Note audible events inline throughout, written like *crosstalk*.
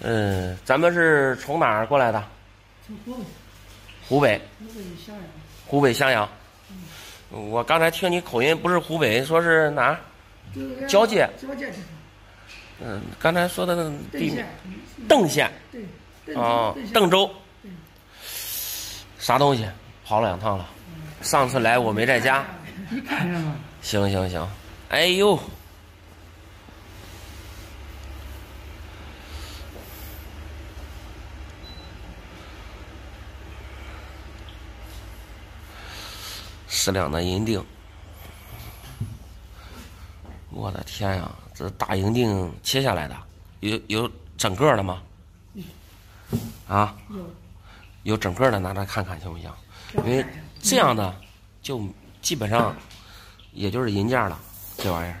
嗯，咱们是从哪儿过来的？从湖北，湖北，湖北襄阳。湖北襄阳。我刚才听你口音不是湖北，说是哪儿？交界交界嗯，刚才说的那邓地名。邓县。对，邓哦邓，州。啥东西？跑两趟了。上次来我没在家。*laughs* 你看见吗？行行行，哎呦，十两的银锭，我的天呀，这大银锭切下来的，有有整个的吗？啊，有。有整个的拿来看看行不行？因为这样的就基本上也就是银价了，这玩意儿，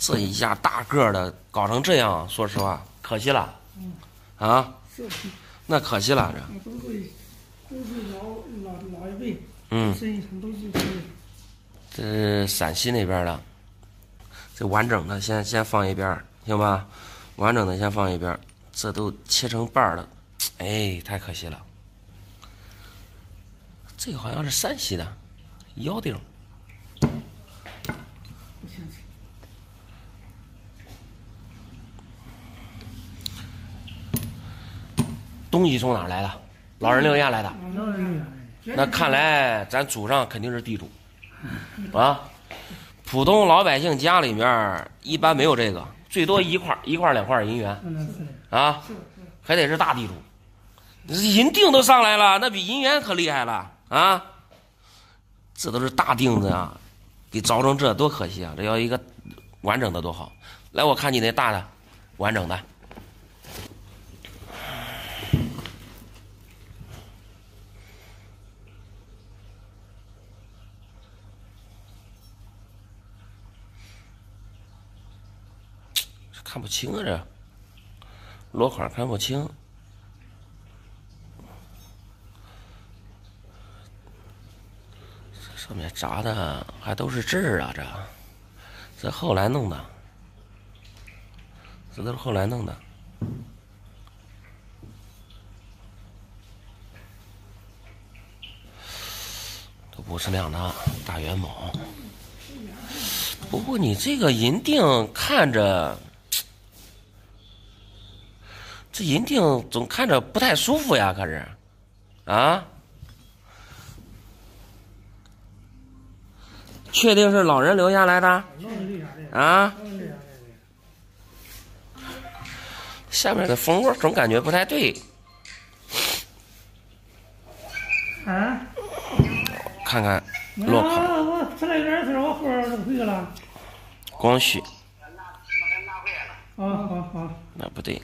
这一下大个儿的搞成这样，说实话可惜了，啊，是，那可惜了这，都是都是老老老一辈，嗯，这个这是陕西那边的，这完整的先先放一边，行吧？完整的先放一边，这都切成瓣儿了，哎，太可惜了。这个好像是山西的腰钉，不清楚。东西从哪儿来的？老人留下来的。老人留下来的。那看来咱祖上肯定是地主，啊，普通老百姓家里面一般没有这个，最多一块一块两块银元啊。还得是大地主。银锭都上来了，那比银元可厉害了啊！这都是大锭子啊，给凿成这多可惜啊！这要一个完整的多好。来，我看你那大的，完整的。看不清啊，这落款看不清。这上面扎的还都是字儿啊，这这后来弄的，这都是后来弄的。都五十两的大元宝。不过你这个银锭看着，这银锭总看着不太舒服呀，可是，啊？确定是老人留下来的。啊？下面的蜂窝总感觉不太对，啊？看看落款啊，我出来点事儿，我后边回去了。光绪，啊好好。那不对，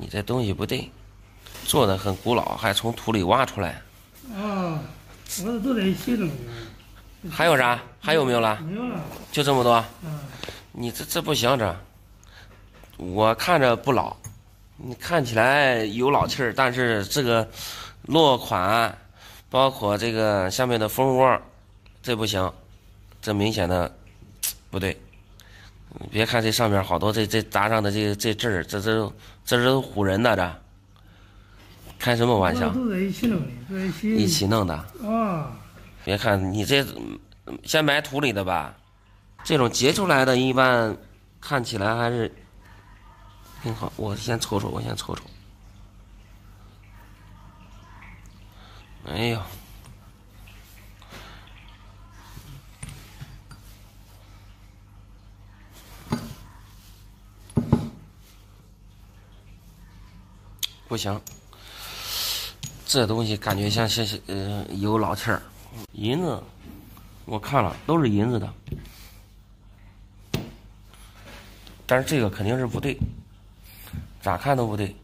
你这东西不对，做的很古老，还从土里挖出来。啊，我这都在一起弄。还有啥？还有没有了？没有了。就这么多？嗯。你这这不行，这我看着不老，你看起来有老气儿，但是这个落款，包括这个下面的蜂窝，这不行，这明显的不对。你别看这上面好多这这扎上的这这字儿，这这这是唬人的这，开什么玩笑？都在一起弄的，一起。一起弄的。啊。别看你这嗯先埋土里的吧，这种结出来的，一般看起来还是挺好。我先瞅瞅，我先瞅瞅。哎呦，不行，这东西感觉像像像呃有老气儿。银子，我看了都是银子的，但是这个肯定是不对，咋看都不对。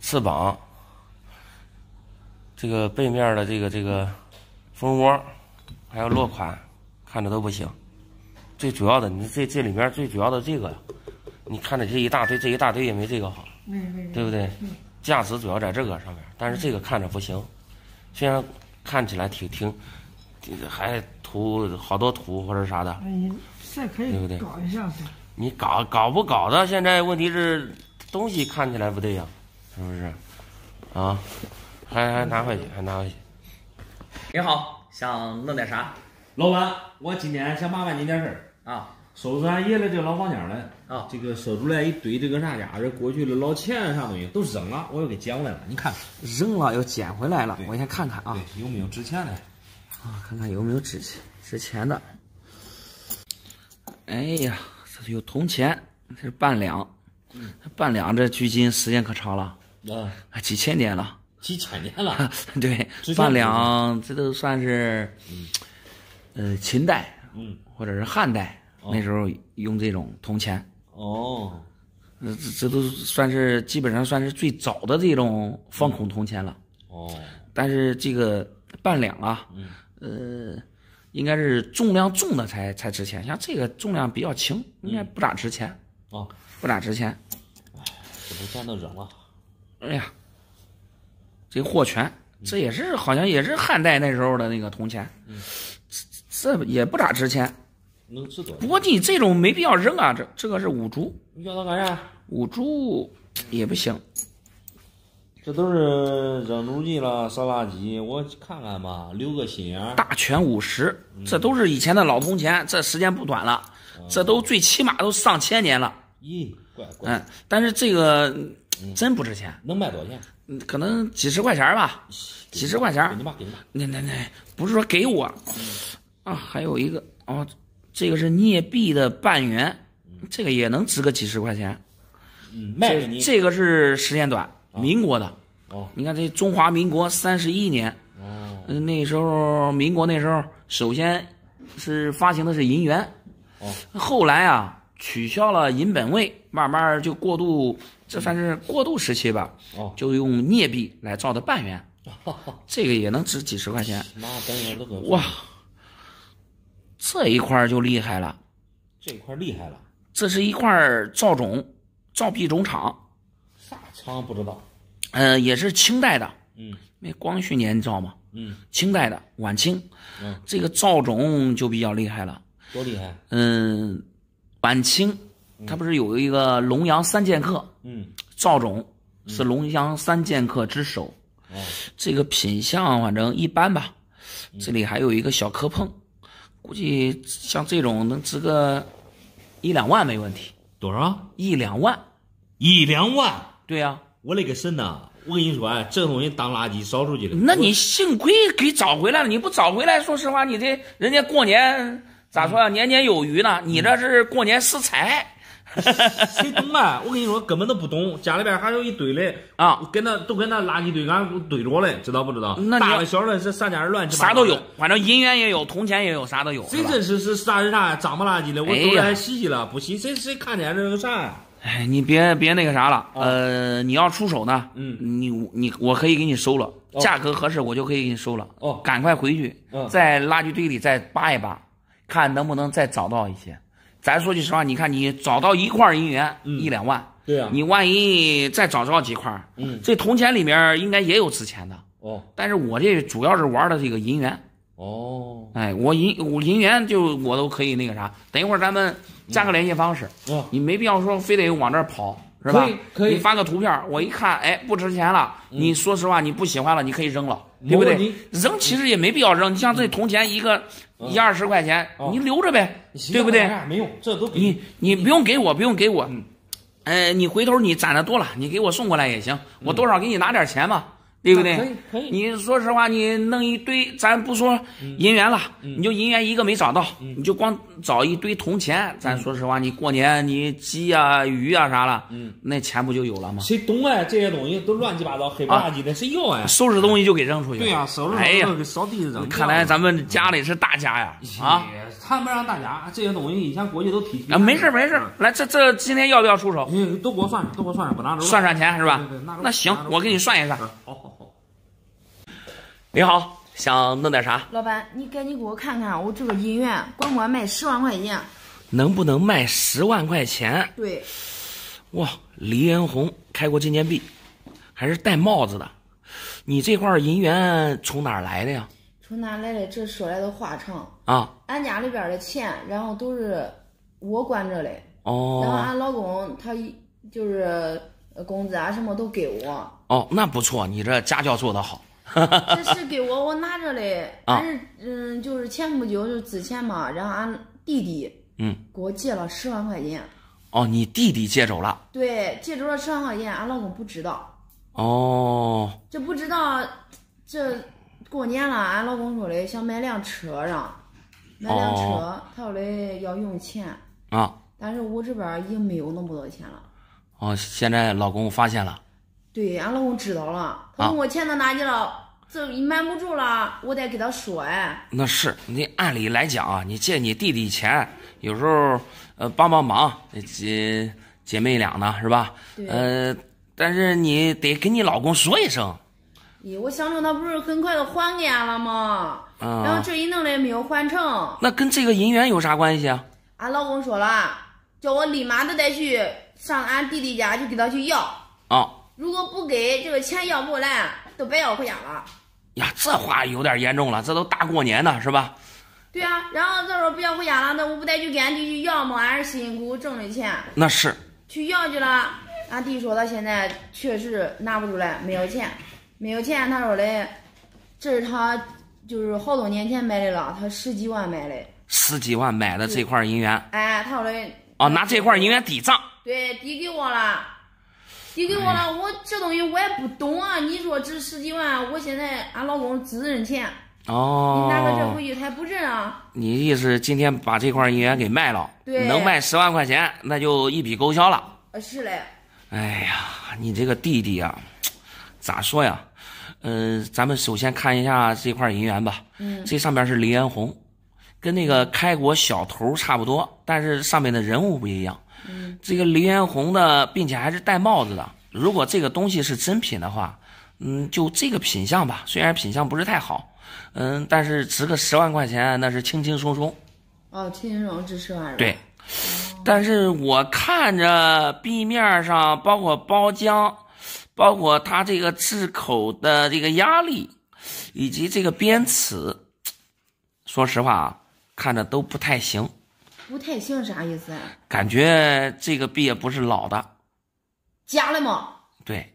翅膀，这个背面的这个这个蜂窝，还有落款，看着都不行。最主要的，你这这里面最主要的这个，你看着这一大堆，这一大堆也没这个好。对不对？价值主要在这个上面，但是这个看着不行，虽然看起来挺挺，还图好多图或者啥的，哎，这可以对不对搞一下噻。你搞搞不搞的，现在问题是东西看起来不对呀、是不是？啊，还还拿回去，还拿回去。你好，想弄点啥老板，我今天想麻烦您点事儿。啊？收拾俺爷的这个老房间了，啊这个收出来一堆这个啥家伙，过去的老钱啥东西都扔了，我又给捡回来了。你看看，扔了又捡回来了，我先看看啊，对，有没有值钱的？啊，看看有没有值钱值钱的。哎呀，这有铜钱，这是半两，半两这距今时间可长了，啊，啊，几千年了。几千年了。对半两这都算是，嗯呃，秦代嗯，或者是汉代那时候用这种铜钱，哦，呃这这都算是基本上算是最早的这种方孔铜钱了。哦，但是这个半两啊，呃，应该是重量重的才才值钱，像这个重量比较轻，应该不咋值钱，哦，不咋值钱。这都钱都扔了。哎呀，这货全，这也是好像也是汉代那时候的那个铜钱，这这也不咋值钱。能值多不？过你这种没必要扔啊，这这个是五铢，你要它干啥？五铢也不行。这都是扔出去了，扫垃圾。我看看吧，留个心眼儿。大全五十，这都是以前的老铜钱，这时间不短了，这都最起码都上千年了。咦，怪怪，嗯，但是这个嗯真不值钱，能卖多少钱？嗯可能几十块钱吧，几十块钱给你。吧，给你吧。那那那不是说给我啊，还有一个哦，这个是镍币的半圆，这个也能值个几十块钱。嗯，卖给你。这个是时间短，民国的。哦。你看这中华民国三十一年，那时候民国那时候，首先是发行的是银元，哦，后来啊取消了银本位，慢慢就过渡，这算是过渡时期吧，哦，就用镍币来造的半元，这个也能值几十块钱。哇，这一块就厉害了，这一块厉害了，这是一块儿造种，造币种厂，啥厂不知道。呃，也是清代的，嗯那光绪年你知道吗？嗯，清代的晚清，嗯，这个造种就比较厉害了。多厉害。嗯，晚清它不是有一个龙阳三剑客，嗯赵种是龙阳三剑客之首。哦这个品相反正一般吧。这里还有一个小磕碰，估计像这种能值个一两万没问题，多少？一两万。一两万。对呀、我勒个神呐！我跟你说，啊，这东西当垃圾烧出去了。那你幸亏给找回来了，你不找回来，说实话，你这人家过年咋说啊、年年有余呢，你这是过年失财 *laughs* 谁懂啊？我跟你说，根本都不懂。家里边还有一堆嘞，啊，跟那都跟那垃圾堆俺堆着嘞，知道不知道？大的小的，这啥家乱七八糟的啥都有，。反正银元也有，铜钱也有，啥都有。谁真是是啥是啥，脏不拉几的，我走了还洗洗了，不洗谁谁看见这个啥呀？哎，你别别那个啥了，呃，你要出手呢，啊嗯你你我可以给你收了，哦价格合适我就可以给你收了。哦赶快回去，嗯在垃圾堆里再扒一扒，看能不能再找到一些。咱说句实话，你看你找到一块银元，一两万，对呀你万一再找着几块，嗯这铜钱里面应该也有值钱的，哦但是我这主要是玩的这个银元，哦哎，我银我银元就我都可以那个啥，等一会儿咱们加个联系方式，哦你没必要说非得往这儿跑，是吧？可以可以嗯你发个图片，我一看，哎，不值钱了。你说实话，你不喜欢了，你可以扔了，对不对？扔其实也没必要扔，你像这铜钱一个一二十块钱，哦。你留着呗，对不对？没用，这都你你不用给我，不用给我，嗯，你回头你攒的多了，你给我送过来也行，我多少给你拿点钱嘛，对不对？可以可以你说实话，你弄一堆，咱不说银元了，你就银元一个没找到，你就光找一堆铜钱，咱说实话，你过年你鸡呀、鱼啊啥了，那钱不就有了吗？谁懂啊？这些东西都乱七八糟、黑不拉几的，谁要啊？收拾东西就给扔出去了。对呀，收拾哎呀，给扫地扔。看来咱们家里是大家呀，啊。哎，谈不上大家这些东西，以前国际都提啊，没事儿没事儿，来，这这今天要不要出手？嗯，都给我算上，都给我算上，不拿走。算算钱是吧那行我给你算一算。好好好。你好，想弄点啥？老板，你赶紧给我看看，我这个银元管不管卖十万块钱？能不能卖十万块钱？对，哇，黎元洪开过纪念币，还是戴帽子的。你这块银元从哪儿来的呀？从哪来的？这说来都话长。啊，俺家里边的钱，然后都是我管着的，然后哦，俺老公他一就是呃工资啊什么都给我，哦，那不错，你这家教做得好。*laughs* 这是给我我拿着嘞。啊但是嗯，就是前不久就之前嘛，然后俺弟弟嗯，给我借了十万块钱，哦，你弟弟借走了。对，借走了十万块钱，俺老公不知道，哦，这不知道，这过年了，俺老公说的想买辆车上，买辆车，哦他说的要用钱，啊，但是我这边已经没有那么多钱了。哦，现在老公发现了。对，俺老公知道了，啊他问我钱到哪去了，这瞒不住了，我得给他说哎。那是你按理来讲啊，你借你弟弟钱，有时候呃帮帮忙，姐姐妹俩呢是吧？对呃，但是你得跟你老公说一声。咦，我想着他不是很快的还给俺了吗？然后啊，这一弄嘞没有还成，那跟这个银元有啥关系啊？俺老公说了，叫我立马的得去上俺弟弟家去给他去要，啊如果不给这个钱要不过来，都白要回家了。呀，这话有点严重了，这都大过年的是吧？对啊，然后再说不要回家了，那我不得去给俺弟去要吗？俺是辛辛苦苦挣的钱，那是去要去了。俺弟说他现在确实拿不出来，没有钱，没有钱。他说的，这是他就是好多年前买的了，他十几万买的。十几万买的这块银元哎，他说的哦，拿这块银元抵账。对抵给我了，抵给我了。我这东西我也不懂啊。你说值十几万，我现在俺老公只认钱，哦你拿个这哦，回去他也不认啊。你意思今天把这块银元给卖了，能卖十万块钱，那就一笔勾销了。呃，是嘞，哎呀，你这个弟弟啊，咋说呀？嗯、咱们首先看一下这块银元吧。嗯，这上边是黎元洪，跟那个开国小头差不多，但是上面的人物不一样。嗯，这个黎元洪的，并且还是戴帽子的。如果这个东西是真品的话，嗯，就这个品相吧，虽然品相不是太好，嗯，但是值个十万块钱那是轻轻松松。哦，轻轻松松值十万？对，但是我看着壁面上，包括包浆，包括它这个制口的这个压力，以及这个边齿，说实话啊，看着都不太行，不太行啥意思啊？感觉这个币也不是老的。假的吗？对，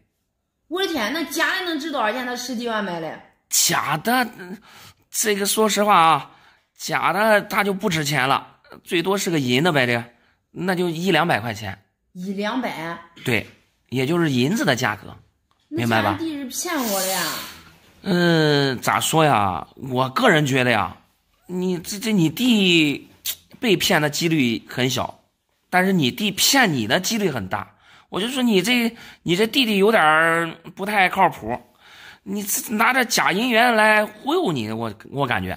我的天，那假的能值多少钱？他十几万买的，假的，嗯这个说实话啊，假的它就不值钱了，最多是个银的呗，这个那就一两百块钱。一两百，对，也就是银子的价格。明白吧俺弟是骗我的呀。嗯，咋说呀？我个人觉得呀，你这这你弟被骗的几率很小，但是你弟骗你的几率很大。我就说你这你这弟弟有点儿不太靠谱，你这拿着假银元来忽悠你，我我感觉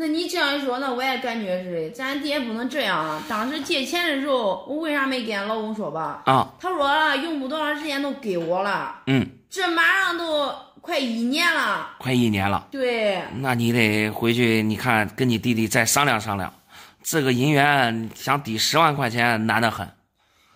那你这样一说，那我也感觉是的，咱弟也不能这样啊。当时借钱的时候，我为啥没跟俺老公说吧？啊，他说了，用不多长时间都给我了，嗯，这马上都快一年了。快一年了，对，那你得回去，你看跟你弟弟再商量商量，这个银元想抵十万块钱难得很，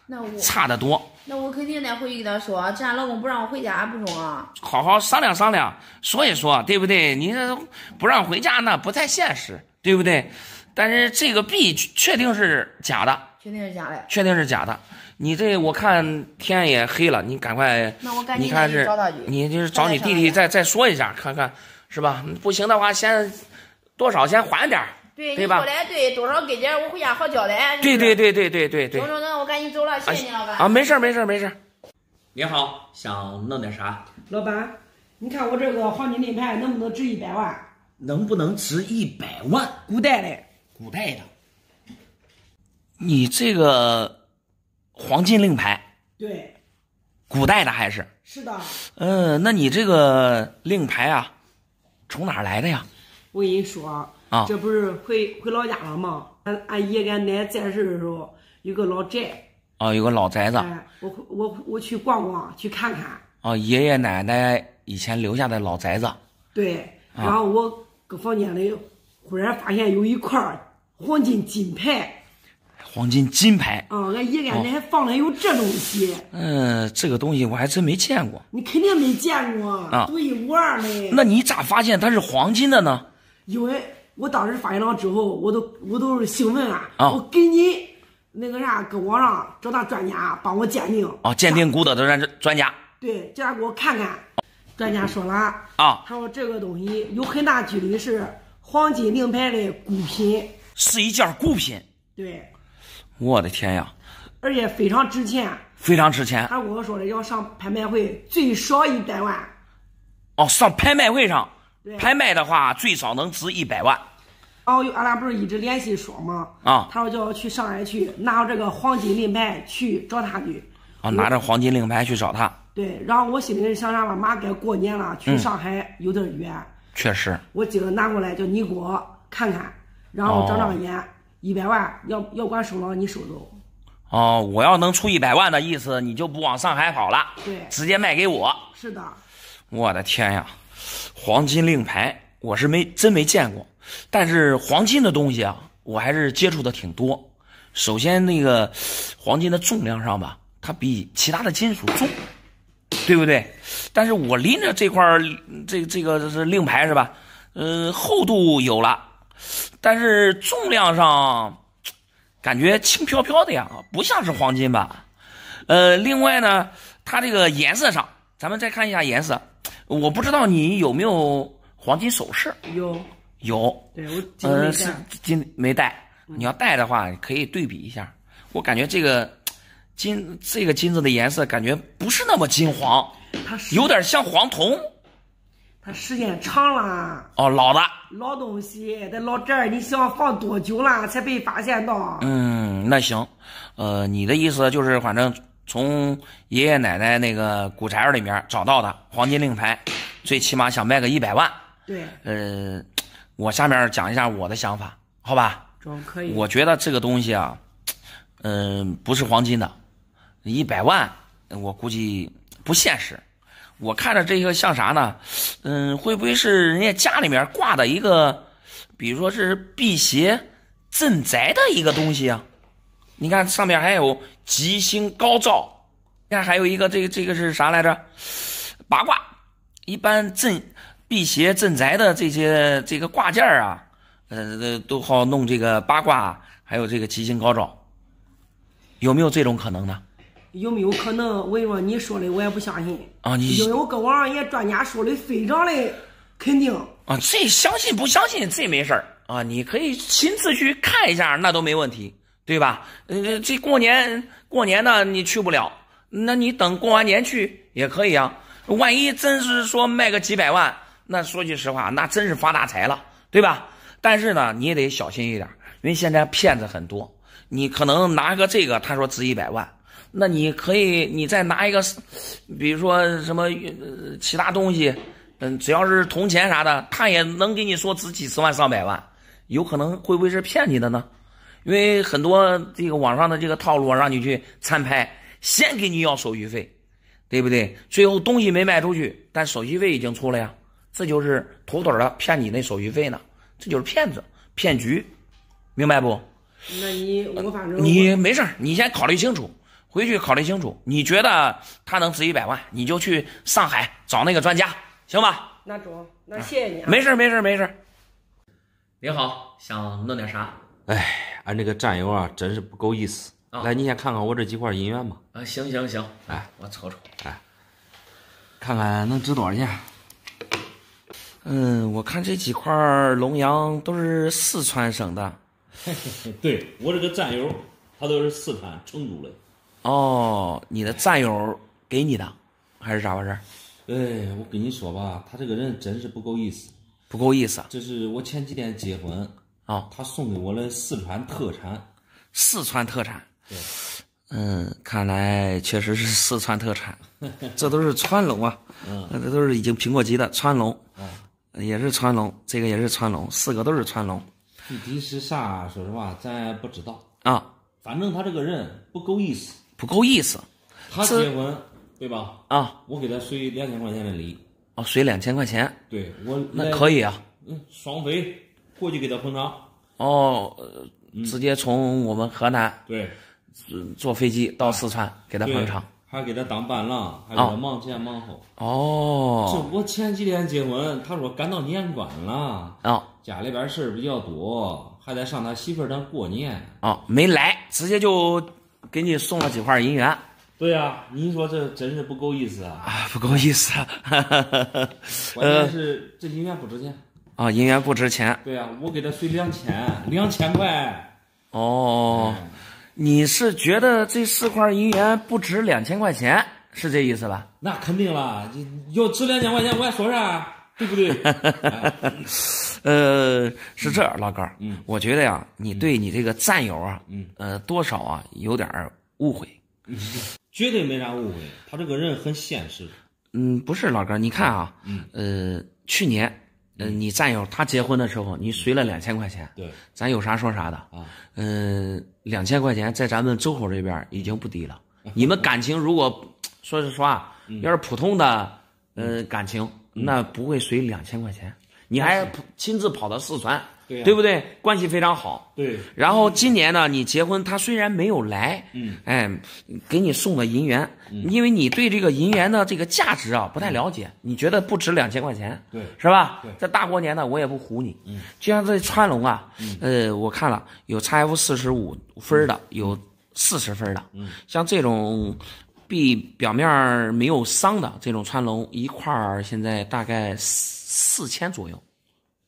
那我差得多。那我肯定得回去给他说，这俺老公不让我回家不中啊。好好商量商量，说一说，对不对？你这不让回家那不太现实，对不对？但是这个币确定是假的，确定是假的，确定是假的。你这我看天也黑了，你赶快，那我赶紧你看是。你就是找你弟弟再再再说一下，看看是吧？不行的话，先多少先还点儿对，对吧你说的对，多少给点，我回家好交代。对对对对对对对中中中我赶紧走了，谢谢你老板。啊，没事儿没事儿没事儿。你好，想弄点啥？老板，你看我这个黄金令牌能不能值一百万？能不能值一百万？古代的，古代的。你这个黄金令牌，对，古代的还是？是的。嗯、那你这个令牌啊，从哪儿来的呀？我跟你说，啊这不是回回老家了吗？俺俺爷俺奶在世的时候有个老宅，哦，有个老宅子。哎，我我我去逛逛，去看看。哦，爷爷奶奶以前留下的老宅子。对，啊然后我搁房间里忽然发现有一块黄金金牌，黄金金牌。啊、俺爷俺奶还放了有这东西，嗯、这个东西我还真没见过。你肯定没见过，啊独一无二的。那你咋发现它是黄金的呢？因为我当时发现了之后，我都我都是兴奋啊！啊我给你那个啥，搁网上找那专家帮我鉴定。哦，鉴定骨头的专专家对，叫他给我看看。专家说了，啊，他说这个东西有很大几率是黄金令牌的孤品。是一件古品。对，我的天呀，而且非常值钱。非常值钱他跟我说的，要上拍卖会最少一百万。哦！上拍卖会上对拍卖的话，最少能值一百万然后俺俩不是一直联系说吗？啊！他说叫我去上海去拿这个黄金令牌去找他去。啊，拿着黄金令牌去找他，对，然后我心里想啥吧，马该过年了，嗯去上海有点远。确实我今儿拿过来，叫你给我看看，然后长长眼，一百万要要管收了，你收走。哦。我要能出一百万的意思，你就不往上海跑了，对直接卖给我。是的，我的天呀，黄金令牌我是没真没见过，但是黄金的东西啊，我还是接触的挺多。首先那个黄金的重量上吧，它比其他的金属重，对不对？但是我拎着这块这这个是令牌是吧？呃，厚度有了，但是重量上感觉轻飘飘的呀，不像是黄金吧？呃，另外呢，它这个颜色上，咱们再看一下颜色。我不知道你有没有黄金首饰？有，有，对我呃，是。金没戴。你要戴的话，可以对比一下。我感觉这个金这个金子的颜色感觉不是那么金黄，它时有点像黄铜它时间长了，哦，老的。老东西在老这儿，你想放多久了才被发现到？嗯，那行，呃，你的意思就是，反正从爷爷奶奶那个古宅里面找到的黄金令牌，最起码想卖个一百万。对，呃，我下面讲一下我的想法，好吧？中可以。我觉得这个东西啊，嗯、不是黄金的，一百万我估计不现实。我看着这个像啥呢？嗯，会不会是人家家里面挂的一个，比如说是辟邪镇宅的一个东西啊？你看上面还有吉星高照，你看还有一个这个这个是啥来着？八卦。一般镇辟邪镇宅的这些这个挂件儿啊，呃，都好弄这个八卦，还有这个吉星高照，有没有这种可能呢？有没有可能？我跟你说，你说的我也不相信。啊，你因为我搁网上人家专家说的非常的肯定。啊，这相信不相信这没事儿啊，你可以亲自去看一下，那都没问题，对吧？呃，这过年过年呢，你去不了，那你等过完年去也可以啊。万一真是说卖个几百万，那说句实话，那真是发大财了，对吧？但是呢，你也得小心一点，因为现在骗子很多，你可能拿个这个，他说值一百万。那你可以，你再拿一个，比如说什么呃其他东西，嗯，只要是铜钱啥的，他也能给你说值几十万上百万，有可能会不会是骗你的呢？因为很多这个网上的这个套路啊，让你去参拍，先给你要手续费，对不对？最后东西没卖出去，但手续费已经出了呀，这就是妥妥的骗你那手续费呢，这就是骗子骗局，明白不？那你我反正你没事儿你先考虑清楚，回去考虑清楚。你觉得他能值一百万，你就去上海找那个专家，行吧？那中，那谢谢你啊。没事儿没事儿没事儿。您好，想弄点啥？俺这个战友啊，真是不够意思。啊来，你先看看我这几块银元吧，啊，行行行，哎，我瞅瞅。哎看看能值多少钱。嗯，我看这几块龙阳都是四川省的。对我这个战友，他都是四川成都的。哦，你的战友给你的，还是咋回事？哎，我跟你说吧，他这个人真是不够意思。不够意思啊、这是我前几天结婚，哦他送给我的四川特产。四川特产。对，嗯，看来确实是四川特产，*laughs* 这都是川龙啊，嗯，这都是已经评过级的川龙，嗯，也是川龙，这个也是川龙，四个都是川龙。具体是啥，说实话咱也不知道。啊，反正他这个人不够意思。不够意思。他结婚，对吧？啊，我给他随两千块钱的礼，哦，随两千块钱，对我那可，以啊，嗯，双飞过去给他捧场。哦，呃直接从我们河南对，呃坐飞机到四川给他对捧场，还给他当伴郎，还给啊他忙前忙后。这哦，我前几天结婚，他说赶到年关了，啊，家里边事儿比较多，还得上他媳妇儿那过年。哦，没来，直接就给你送了几块银元对呀、你说这真是不够意思啊！啊，不够意思啊。关键是这银元不值钱。啊，银元不值钱对呀、我给他随两千，两千块。哦。你是觉得这四块银元不值两千块钱，是这意思吧？那肯定了，要值两千块钱，我还说啥？对不对？哎 *laughs* 呃，是这样，老哥儿，嗯我觉得呀，你对你这个战友啊，嗯呃，多少啊有点误会。绝对没啥误会，他这个人很现实。嗯，不是老哥，你看啊，嗯呃，去年，呃，你战友他结婚的时候，你随了两千块钱，对。咱有啥说啥的。啊。嗯、两千块钱在咱们周口这边已经不低了。*laughs* 你们感情如果说实话，要是普通的呃感情，那不会随两千块钱。你还亲自跑到四川，对不对？关系非常好。对，然后今年呢，你结婚，他虽然没有来，嗯，哎，给你送的银元，因为你对这个银元的这个价值啊不太了解，你觉得不值两千块钱，对。是吧？对？这大过年的，我也不唬你，嗯，就像这川龙啊，呃，我看了有 XF 四十五分的，有四十分的，嗯，像这种。壁表面没有伤的这种川龙，一块儿现在大概四四千左右。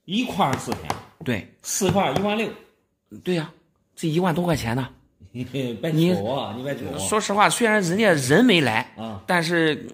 一块儿四千，对，四块一万六。对呀、这一万多块钱呢。*laughs* 你别你瞅我，你别瞅我。说实话，虽然人家人没来，啊，但是，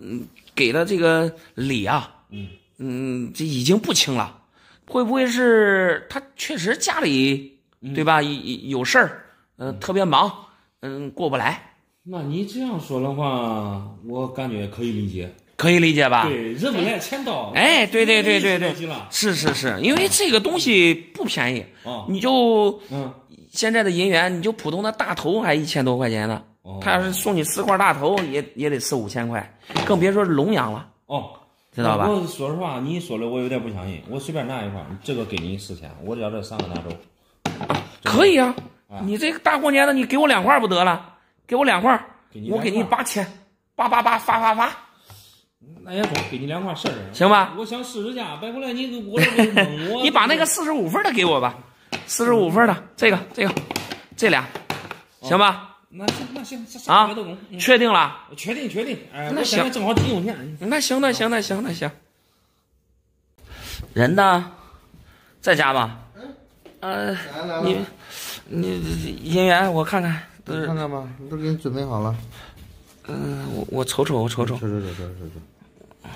嗯，给的这个礼啊，嗯嗯，这已经不轻了。会不会是他确实家里对吧？有有事儿，嗯、特别忙，嗯，过不来，那你这样说的话，我感觉可以理解。可以理解吧？对，人不来钱到。哎，对对对对对是是是，因为这个东西不便宜，啊，你就嗯，现在的银元，你就普通的大头还一千多块钱呢。哦他要是送你四块大头，也也得四五千块，更别说是龙阳了，哦，知道吧？我说实话，你说的我有点不相信。我随便拿一块儿，这个给你四千，我只要这三个拿走。可以啊，啊你这个大过年的，你给我两块不得了？给我两块，给你我给你八千，八八八发发发，那也中，给你两块试试。行吧？我想试试价，别回来你给我。*laughs* 你把那个四十五分的给我吧，四十五分的这个这个这俩，行吧？那行那行，啥啊啥都中。嗯确定了？确定确定。哎，那行正好急用钱。那行那行那行那行。人呢？在家吧？呃，来来你你银元我看看，都是看看吧，都给你准备好了。嗯、我我瞅瞅我瞅瞅瞅，瞅瞅瞅瞅瞅。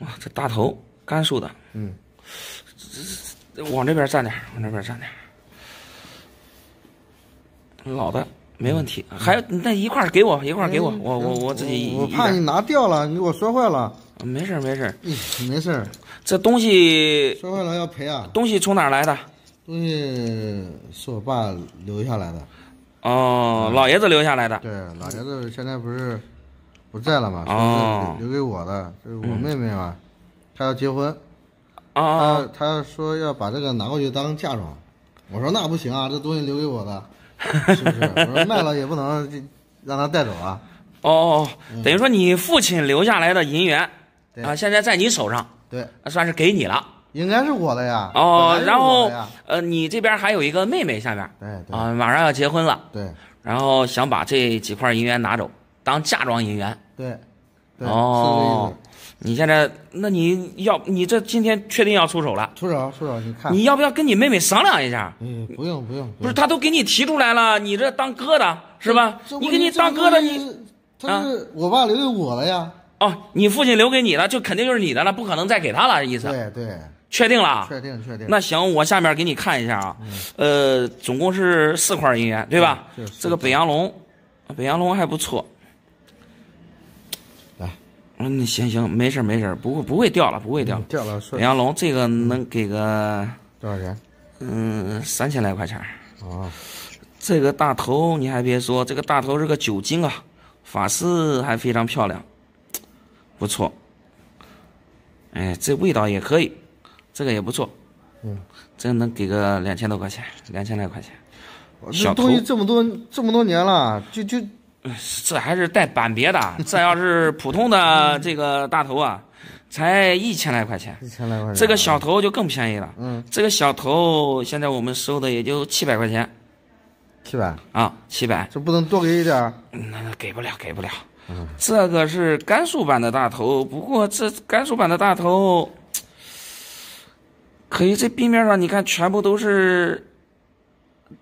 哇，这大头甘肃的，嗯，这往这边站点，往这边站点。老的没问题，还有那一块儿给我，一块儿给我，我我我自己我怕你拿掉了，你给我摔坏了。没事儿没事儿，*laughs* 没事儿，这东西摔坏了要赔啊。东西从哪儿来的？东西是我爸留下来的。哦，老爷子留下来的。对，老爷子现在不是不在了嘛，哦。留给我的，这是我妹妹嘛，她要结婚，啊啊她她说要把这个拿过去当嫁妆，我说那不行啊，这东西留给我的，是不是？我说卖了也不能让她带走啊。哦哦，等于说你父亲留下来的银元对。啊，现在在你手上，对，算是给你了。应该是我的呀。哦然后呃，你这边还有一个妹妹下边对对啊，马上要结婚了，对然后想把这几块银元拿走当嫁妆银元。对对，哦你现在，那你要你这今天确定要出手了？出手出手，你看。你要不要跟你妹妹商量一下？嗯，不用不用，不是，他都给你提出来了，你这当哥的是吧？你给你当哥的，你他是我爸留给我了呀。哦，你父亲留给你的，就肯定就是你的了，不可能再给他了，意思？对对，确定了？确定确定。那行，我下面给你看一下啊，呃，总共是四块银元，对吧？这个北洋龙，北洋龙还不错。来，嗯，行行，没事没事，不会不会掉了，不会掉了。掉了北洋龙这个能给个多少钱？嗯三千来块钱儿。啊，这个大头你还别说，这个大头是个酒精啊，发丝还非常漂亮，不错。哎，这味道也可以，这个也不错。嗯，这能给个两千多块钱，两千来块钱。小东西这么多这么多年了，就就这还是带板别的，*laughs* 这要是普通的这个大头啊，才一千来块钱。一千来块钱。这个小头就更便宜了，嗯，这个小头现在我们收的也就七百块钱七百，啊，七百，这不能多给一点那给不了，给不了。嗯这个是甘肃版的大头，不过这甘肃版的大头，可以这壁面上你看全部都是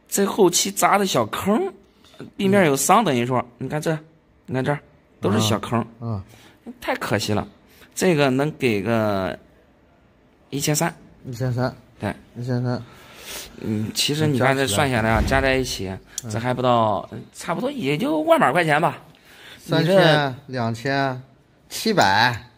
这后期砸的小坑，壁面有伤，等于说，你看这，你看这儿都是小坑，嗯，太可惜了。这个能给个一千三，一千三，对，一千三，嗯，其实你看这算下来啊，加在一起，这还不到，差不多也就万把块钱吧。三千、两千、七百、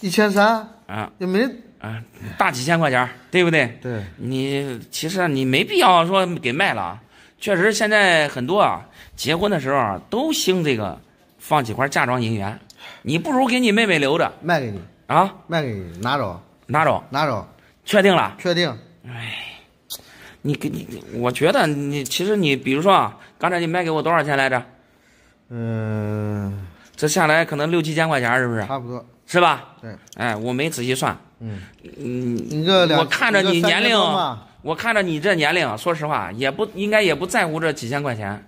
一千三，啊。也没啊，大几千块钱儿，对不对？对，你其实啊你没必要说给卖了啊。确实，现在很多啊，结婚的时候啊，都兴这个放几块嫁妆银元，你不如给你妹妹留着卖给你，啊，卖给你，拿走，拿走，拿走，确定了。确定。哎你给你，我觉得你其实你比如说啊，刚才你卖给我多少钱来着？嗯，这下来可能六七千块钱，是不是？差不多。是吧？对，哎，我没仔细算。嗯嗯，你这两，我看着你年龄我看着你这年龄，说实话，也不应该也不在乎这几千块钱。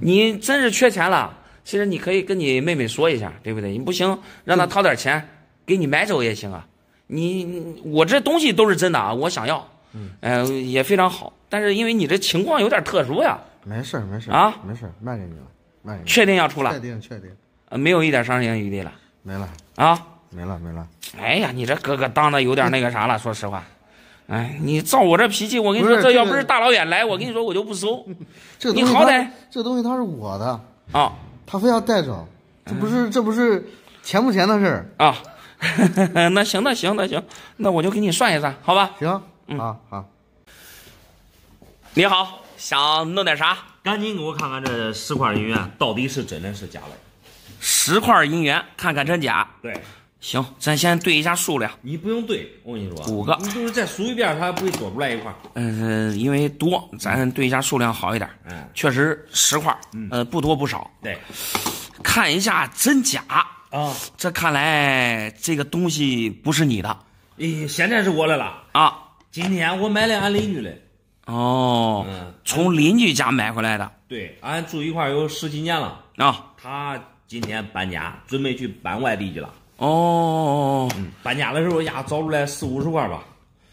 你真是缺钱了，其实你可以跟你妹妹说一下，对不对？你不行，让她掏点钱给你买走也行啊。你我这东西都是真的啊，我想要，嗯，呃，也非常好。但是因为你这情况有点特殊呀，没事没事啊，没事，卖给你了，卖给你了，确定要出了确，定确定，呃没有一点商量余地了没了啊。没了没了。哎呀，你这哥哥当的有点那个啥了，说实话。哎，你照我这脾气，我跟你说，这要不是大老远来，我跟你说，我就不收 *laughs* 这个东西你好歹这个东西它是我的，啊他非要带走，这不是这不是钱不钱的事儿。啊。*laughs* 那行，那行，那行，那我就给你算一算，好吧？行，嗯好好，你好，想弄点啥？赶紧给我看看这十块银元到底是真的是假的。十块银元，看看真假。对，行，咱先对一下数量。你不用对，我跟你说，五个你就是再数一遍，它不会多出来一块儿。嗯、因为多，咱对一下数量好一点。嗯，确实十块，呃，不多不少。对，看一下真假，啊，这看来这个东西不是你的咦，现在是我的了。啊。今天我买了俺邻居的，哦，嗯，从邻居家买回来的对，俺住一块有十几年了。啊。他今天搬家，准备去搬外地去了。哦，嗯，搬家的时候呀，找出来四五十块吧。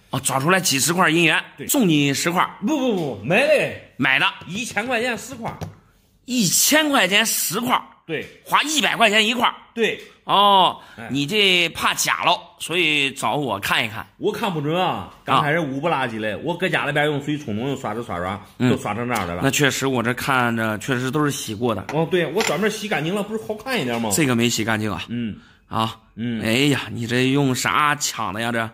哦，抓出来几十块银元，对送你十块，不不不，买的买的一千块钱十块。一千块钱十块，对花一百块钱一块。对，哦哎，你这怕假了，所以找我看一看。我看不准啊，刚开始乌不拉几的，我搁家里边用水冲冲，用刷子刷刷，都刷成这样的了。那确实，我这看着确实都是洗过的，哦，对我专门洗干净了，不是好看一点吗？这个没洗干净啊。嗯啊，嗯，哎呀，你这用啥抢的呀？这，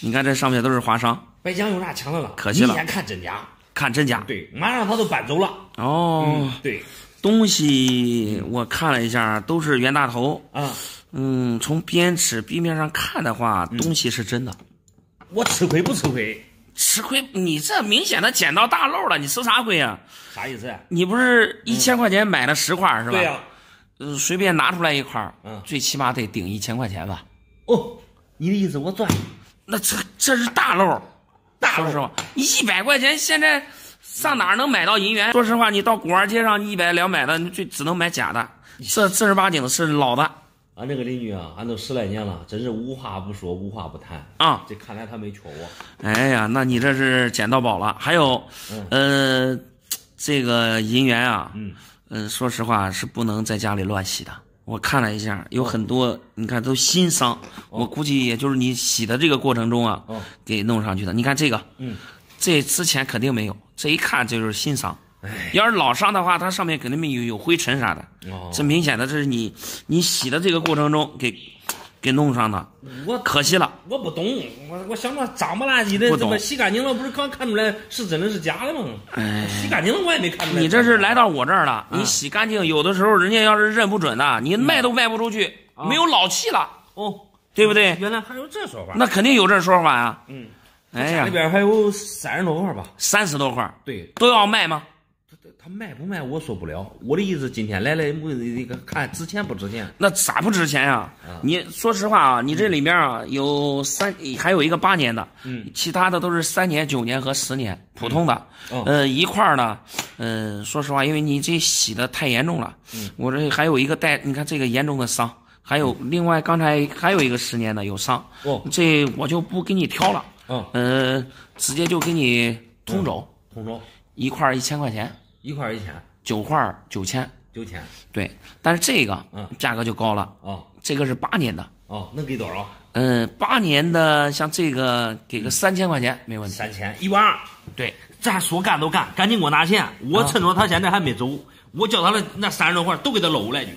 你看这上面都是划伤，白讲用啥抢的了？可惜了你先看真假。看真假。对，马上他都搬走了。哦，嗯，对东西我看了一下，都是袁大头。啊，嗯，从边尺壁面上看的话，东西是真的。我吃亏不吃亏？吃亏，你这明显的捡到大漏了，你吃啥亏呀、啥意思？你不是一千块钱买了十块是吧？对呀、呃，随便拿出来一块儿，嗯最起码得顶一千块钱吧？哦，你的意思我赚？那这这是大漏，大漏说实话，一百块钱现在上哪儿能买到银元？说实话，你到古玩街上一百两百的，你最只能买假的，这正儿八经是老的俺这个邻居啊，俺都十来年了，真是无话不说，无话不谈。啊。这看来他没缺我。哎呀，那你这是捡到宝了。还有，呃，这个银元啊，嗯，呃，说实话是不能在家里乱洗的。我看了一下，有很多，你看都新伤，我估计也就是你洗的这个过程中啊，哦给弄上去的。你看这个，嗯，这之前肯定没有，这一看这就是新伤。要是老伤的话，它上面肯定有有灰尘啥的。哦这明显的，这是你你洗的这个过程中给给弄上的，我可惜了。我不懂，我我想着脏不拉几的，怎么洗干净了？不是刚看出来是真的是假的吗？洗干净了我也没看出来。你这是来到我这儿了，你洗干净，有的时候人家要是认不准的，你卖都卖不出去，没有老气了，哦，对不对？原来还有这说法。那肯定有这说法呀。嗯，哎呀家里，边还有三十多块吧？三十多块对，都要卖吗？他卖不卖我说不了。我的意思，今天来了，目的这个看值钱不值钱。那咋不值钱呀、啊？你说实话啊，你这里面啊有三，还有一个八年的，嗯，其他的都是三年、九年和十年普通的。哦。呃，一块儿呢，呃，说实话，因为你这洗的太严重了，嗯，我这还有一个带，你看这个严重的伤，还有另外刚才还有一个十年的有伤，哦。这我就不给你挑了，嗯，呃，直接就给你通走，通走。一块一千块钱，一块一千，九块九千，九千。对，但是这个嗯价格就高了，哦这个是八年的。哦，能给多少？嗯，八年的像这个给个三千块钱没问题。三千，一万二。对，咱说干都干，赶紧给我拿钱！我啊趁着他现在还没走，我叫他的那三十多块都给他搂来去。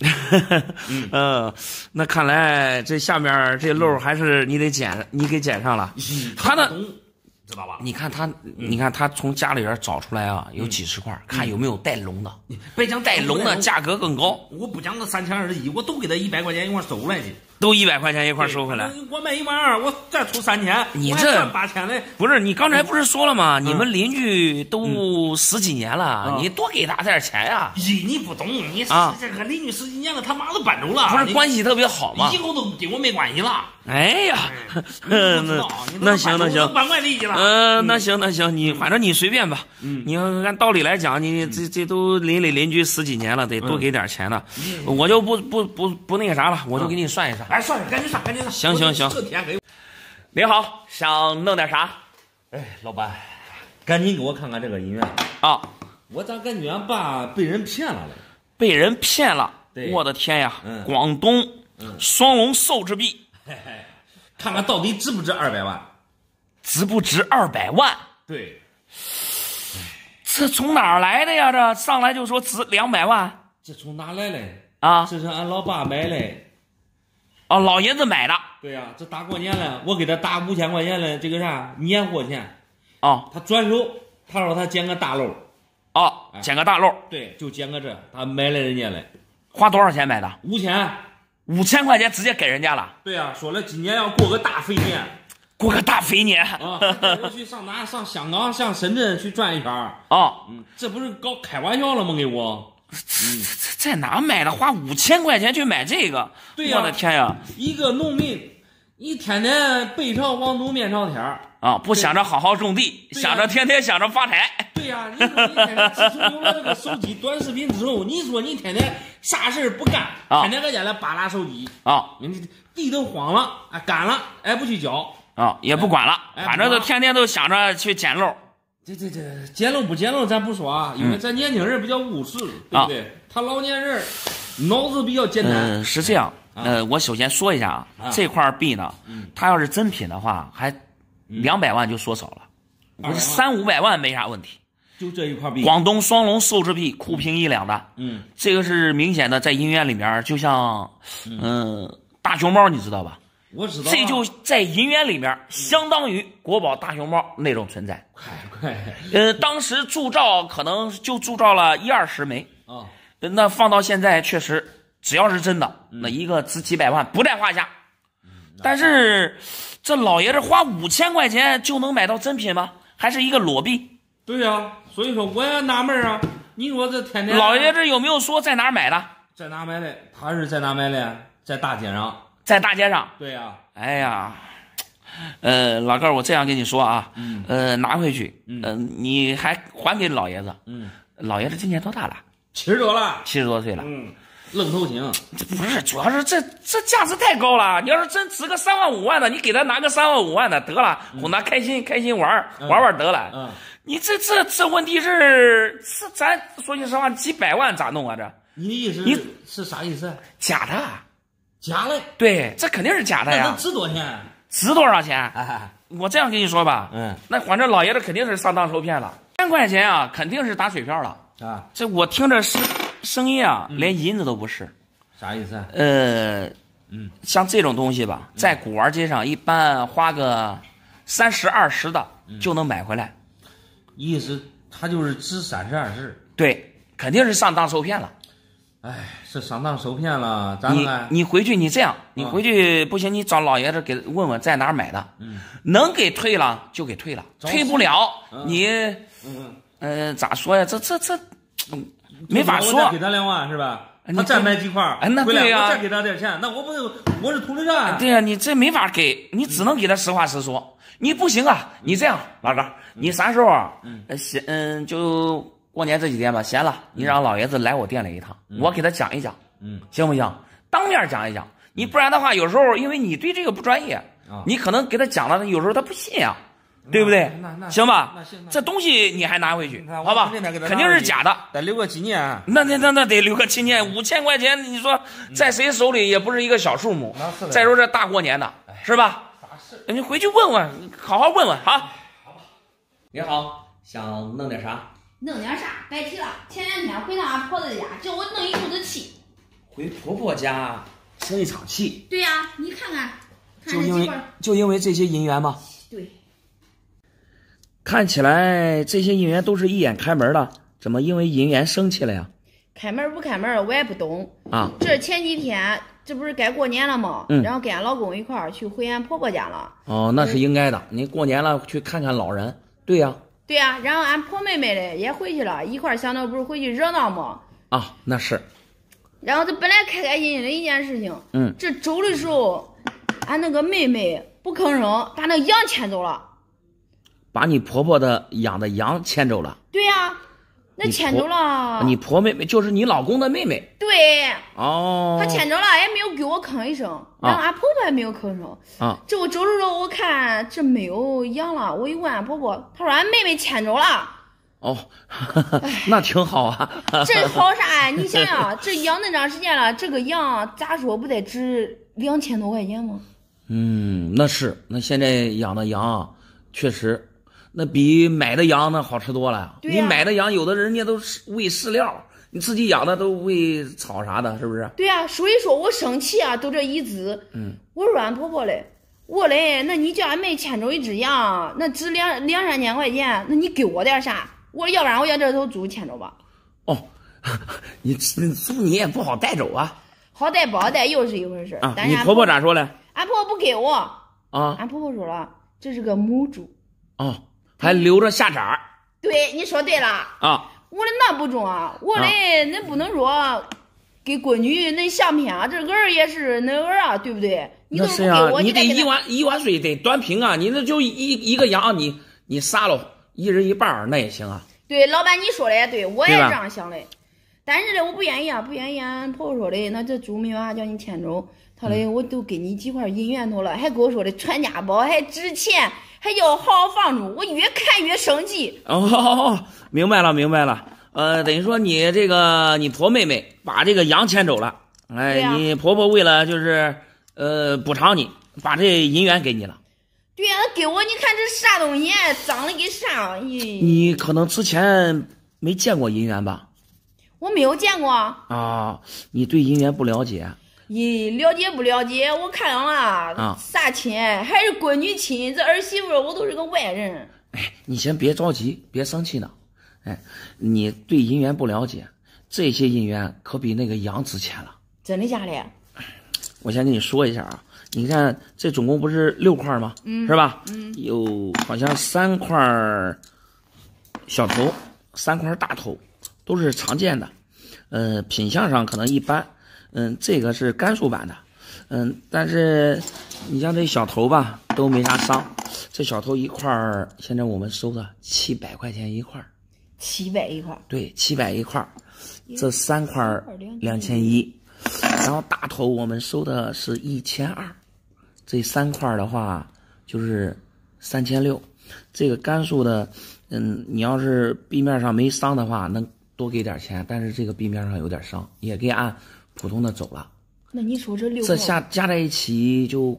*laughs* 嗯，那看来这下面这漏还是你得捡，你给捡上了。他的懂，知道吧？你看他，你看他从家里边找出来啊，有几十块，看有没有带龙的。别讲带龙的价格更高，我不讲那三千二十一，我都给他一百块钱一块收来去。都一百块钱一块收回来。我卖一万二，我再出三千，你这赚八千嘞。不是你刚才不是说了吗？你们邻居都十几年了，嗯你多给他点钱呀。咦，你不懂，你啊这个邻居十几年了，他妈都搬走了，不是关系特别好吗以？后都跟我没关系了。哎呀，*laughs* 那那行那行搬走都，搬外地去了。呃，那行那行，你反正你随便吧。嗯，你要按道理来讲，你这这都邻里邻居十几年了，得多给点钱的。我就不不不不那个啥了，我就给你算一算。哎，算了，赶紧上，赶紧上。行行行这天给我。您好，想弄点啥哎，老板，赶紧给我看看这个银元。啊？我咋感觉俺爸被人骗了嘞？被人骗了对！我的天呀！嗯广东双龙寿之币看看到底值不值二百万？值不值二百万？对，这从哪儿来的呀？这上来就说值两百万这从哪来嘞？啊？这是俺老爸买嘞。哦，老爷子买的对呀、这大过年了，我给他打五千块钱的这个啥年货钱，哦他转手，他说他捡个大漏，哦，捡个大漏，对，就捡个这，他买了人家的，花多少钱买的？五千。五千块钱直接给人家了，对呀、说了今年要过个大肥年过个大肥年啊，带我去上哪？上香港、上深圳去转一圈啊。这不是搞开玩笑了吗？给我这在哪买的？花五千块钱去买这个？对呀我的天呀！一个农民，你天天背朝黄土面朝天儿。啊，不想着好好种地，想着天天想着发财。对呀、你说你天天自从有了这个手机短视频之后，你说你天天啥事儿不干，啊天天搁家里扒拉手机，啊你地都荒了，啊干了，哎不去浇，啊，也不管了，哎反正都天天都想着去捡漏。这这这捡漏不捡漏咱不说啊，因为咱年轻人比较务实，对不对？他老年人脑子比较简单，嗯，是这样。呃，我首先说一下啊，这块币呢，它要是真品的话，还两百万就说少了，我这三五百万没啥问题。就这一块币。广东双龙寿之币，酷评一两的，嗯，这个是明显的在银元里面，就像，嗯，大熊猫，你知道吧？我知道啊，这就在银元里面，相当于国宝大熊猫那种存在。快快呃，当时铸造可能就铸造了一二十枚，啊！那放到现在确实，只要是真的，那一个值几百万不在话下。但是这老爷子花五千块钱就能买到真品吗？还是一个裸币？对呀、所以说我也纳闷啊。你说这天天老爷子有没有说在哪儿买的？在哪买的？他是在哪买的？在大街上。在大街上。对呀、哎呀，呃，老哥儿，我这样跟你说啊，呃，拿回去，嗯、你还还给老爷子。嗯，老爷子今年多大了？七十多了。七十多岁了。嗯，愣头青。这不是，主要是这这价值太高了。你要是真值个三万五万的，你给他拿个三万五万的得了，哄他开心开心玩玩玩得了。嗯，你这这这问题是是咱说句实话，几百万咋弄啊？这你的意思你是啥意思？假的，假的？对，这肯定是假的呀。值多少钱？值多少钱？哎，我这样跟你说吧，嗯那反正老爷子肯定是上当受骗了，千块钱啊，肯定是打水漂了。啊，这我听着声声音啊，连银子都不是。啥意思？呃，嗯，像这种东西吧，在古玩街上一般花个三十二十的就能买回来。意思他就是值三十二十。对，肯定是上当受骗了。哎，是上当受骗了，咱你们你回去你这样，你嗯回去不行，你找老爷子给问问在哪儿买的。嗯，能给退了就给退了，退不了嗯你嗯呃，咋说呀？这这这，嗯没法说给。他两万是吧？你他再买几块儿，哎那对呀我再给他点钱，那我不是我是土地站？对呀、你这没法给，你只能给他实话实说。你不行啊，你这样，老张，你啥时候啊？呃闲嗯，就过年这几天吧，闲了，你让老爷子来我店里一趟，我给他讲一讲，嗯，行不行？当面讲一讲，你不然的话，有时候因为你对这个不专业，啊你可能给他讲了，有时候他不信呀、对不对那那？行吧这东西你还拿回去，好吧肯定是假的。得留个纪念。那那那那得留个纪念，五千块钱，你说在谁手里也不是一个小数目。再说这大过年的，是吧？你回去问问，好好问问啊。你好，想弄点啥？弄点啥？别提了，前两天回到俺婆子家，叫我弄一肚子气。回婆婆家生一场气，对呀、你看看，看就因为就因为这些银元吗？对，看起来这些银元都是一眼开门的，怎么因为银元生气了呀？开门不开门我也不懂。啊，这前几天这不是该过年了吗？嗯然后跟俺老公一块儿去回俺婆婆家了。哦，那是应该的。你过年了去看看老人，对呀、对呀、然后俺婆妹妹嘞也回去了，一块儿想着不是回去热闹吗？啊，那是，然后这本来开开心心的一件事情，嗯，这走的时候，俺那个妹妹不吭声，把那羊牵走了。把你婆婆的养的羊牵走了。对呀、那牵走了。你婆妹妹就是你老公的妹妹对，哦。她牵走了，也没有给我吭一声，然后俺婆婆也没有吭声。啊，这我走的时候，我看这没有羊了，我一问俺婆婆，她说俺妹妹牵走了。哦，*laughs* 那挺好啊。这好啥呀？你想想，这养那长时间了，这个羊咋说不得值两千多块钱吗？嗯，那是，那现在养的羊啊确实，那比买的羊那好吃多了你买的羊，有的人家都是喂饲料，你自己养的都喂草啥的，是不是？对呀、所以说我生气啊，都这一只。嗯，我说俺婆婆嘞，我嘞，那你叫俺妹牵走一只羊，那值两两三千块钱，那你给我点啥？我要不然我要这头猪牵走吧，哦，*laughs* 你你猪你也不好带走啊好带不好带又是一回事。你婆婆咋说嘞？俺婆婆不给我，啊俺婆婆说了，这是个母猪。哦，还留着下崽儿对，你说对了。啊？我的那不中啊，我嘞恁不能说给闺女那相片啊，这个儿也是恁儿啊，对不对？你那都不给我，，你得一碗一碗水得端平啊！你那就一一个羊，你你杀了一人一半儿那也行啊。对，老板你说的也对，我也这样想的。但是呢，我不愿意啊，不愿意啊。俺婆婆说的，那这猪没办法叫你牵走，她嗯嘞，我都给你几块银元头了，还跟我说的传家宝，还值钱，还要好好放着。我越看越生气。哦哦哦，*laughs* 明白了明白了。呃，等于说你这个你婆妹妹把这个羊牵走了，哎，你婆婆为了就是呃补偿你，把这银元给你了。对呀、她给我，你看这啥东西，脏的跟啥？咦，你可能之前没见过银元吧？我没有见过。啊，你对银元不了解。咦，了解不了解？我看上了，啊啥亲？还是闺女亲？这儿媳妇我都是个外人。哎，你先别着急，别生气呢。哎，你对银元不了解，这些银元可比那个羊值钱了。真的假的？我先跟你说一下啊，你看这总共不是六块吗？嗯，是吧？嗯，有好像三块小头，三块大头，都是常见的。呃，品相上可能一般。嗯，这个是甘肃版的。嗯，但是你像这小头吧，都没啥伤。这小头一块儿，现在我们收的七百块钱一块儿。七百一块儿。对，七百一块儿，这三块儿两千一，然后大头我们收的是一千二，这三块儿的话就是三千六。这个甘肃的，嗯，你要是壁面上没伤的话，能多给点钱，但是这个壁面上有点伤，也可以按普通的走了。那你说这六这下加在一起就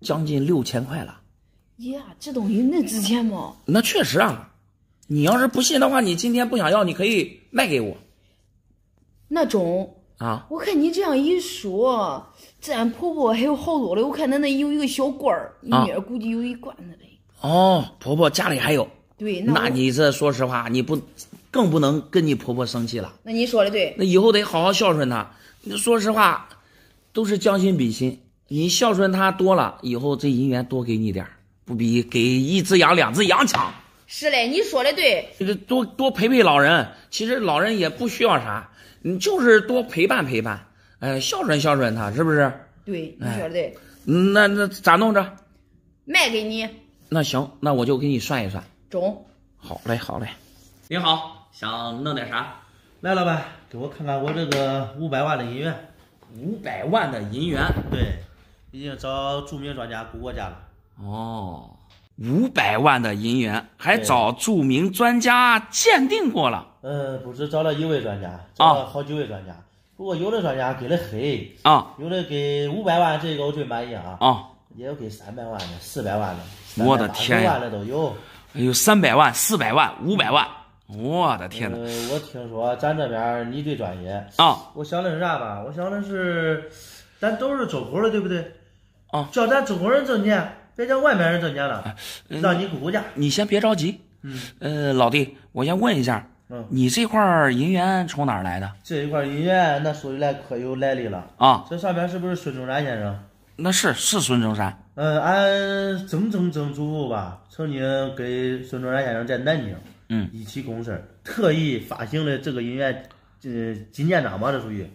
将近六千块了。呀，这东西那值钱吗？那确实啊，你要是不信的话，你今天不想要，你可以卖给我那中，啊。我看你这样一说，这俺婆婆还有好多嘞，我看她那有一个小罐儿，里啊面估计有一罐子嘞。哦，婆婆家里还有，对，那那你这说实话，你不更不能跟你婆婆生气了。那你说的对，那以后得好好孝顺她。你说实话，都是将心比心。你孝顺他多了，以后这银元多给你点儿不比给一只羊、两只羊强，是嘞，你说的对，这个多多陪陪老人，其实老人也不需要啥，你就是多陪伴陪伴，哎，孝顺孝顺他，是不是？对，你说的对，嗯那那咋弄着？卖给你那行，那我就给你算一算。中。好嘞，好嘞。您好，想弄点啥？来，老板，给我看看我这个五百万的银元。五百万的银元。对，已经找著名专家估过价了。哦，五百万的银元，还找著名专家鉴定过了呃，不止找了一位专家，找了好几位专家。不过有的专家给的黑，啊有的给五百万，这个我最满意啊。啊！也有给三百万的、四百万的、我的天呀万的都有。哎呦，三百万、四百万、五百万，我的天哪！呃，我听说咱这边你最专业，啊，我想的是啥吧？我想的是，咱都是周口的，对不对？啊叫咱中国人挣钱，别叫外面人挣钱了，让你估估价。你先别着急。嗯，呃，老弟，我先问一下，嗯你这块儿银元从哪儿来的这一块银元，那说起来可有来历了。啊？这上面是不是孙中山先生？那是是孙中山嗯，俺曾曾曾祖父吧，曾经给孙中山先生在南京，嗯，一起共事，特意发行的这个银元，呃，纪念章吧，这属于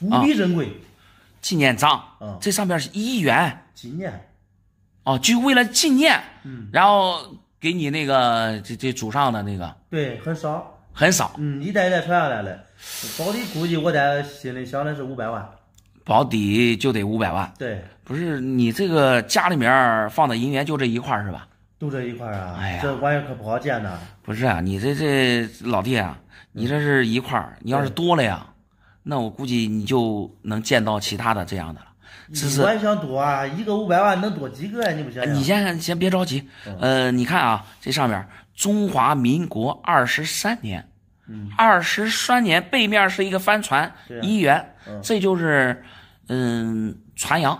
无比珍贵，纪念章，嗯这上边是一元。纪念。哦，就为了纪念，嗯，然后给你那个这这祖上的那个。对，很少，很少，嗯，一代一代传下来了。保底估计我在心里想的是五百万，保底就得五百万。对，不是你这个家里面放的银元就这一块是吧？都这一块儿啊，哎呀。这玩意儿可不好见呐。不是啊，你这这老弟啊，你这是一块儿，你要是多了呀，那我估计你就能见到其他的这样的了。我也想多啊，一个五百万能多几个呀？你不想想？你先先别着急，呃，你看啊，这上面中华民国二十三年，二十三年背面是一个帆船啊。一元。嗯，这就是嗯船洋，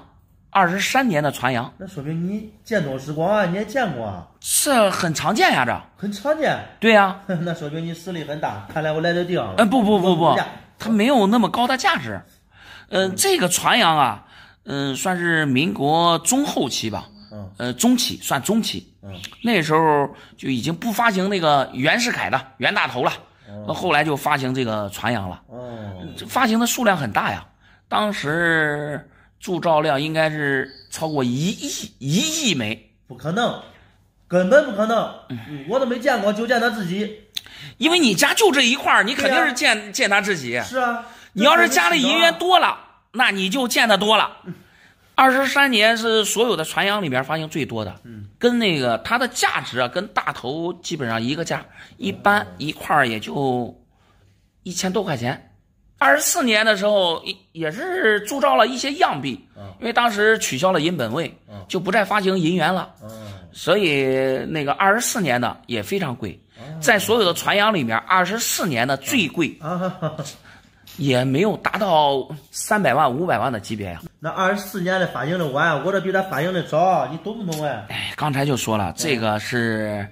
二十三年的传洋，那说明你见多识广啊，你也见过啊，这很常见呀，这很常见。对呀、*laughs* 那说明你实力很大。看来我来对地方了。嗯，不不不不它没有那么高的价值。嗯、这个传洋啊，嗯、算是民国中后期吧，嗯呃，中期算中期。嗯，那时候就已经不发行那个袁世凯的袁大头了，嗯后来就发行这个传洋了，哦，这发行的数量很大呀。当时铸造量应该是超过一亿一亿枚，不可能，根本不可能。嗯我都没见过，就见他自己。因为你家就这一块儿你肯定是见、见他自己。是啊，你要是家里银元多了，那你就见得多了。二十三年是所有的船洋里面发行最多的，嗯，跟那个它的价值啊，跟大头基本上一个价，一般一块儿也就一千多块钱。二十四年的时候也也是铸造了一些样币，因为当时取消了银本位，就不再发行银元了，嗯，所以那个二十四年的也非常贵，在所有的传洋里面，二十四年的最贵。也没有达到三百万、五百万的级别呀。那二十四年的发行的晚，我这比他发行的早，你懂不懂哎？哎，刚才就说了，这个是，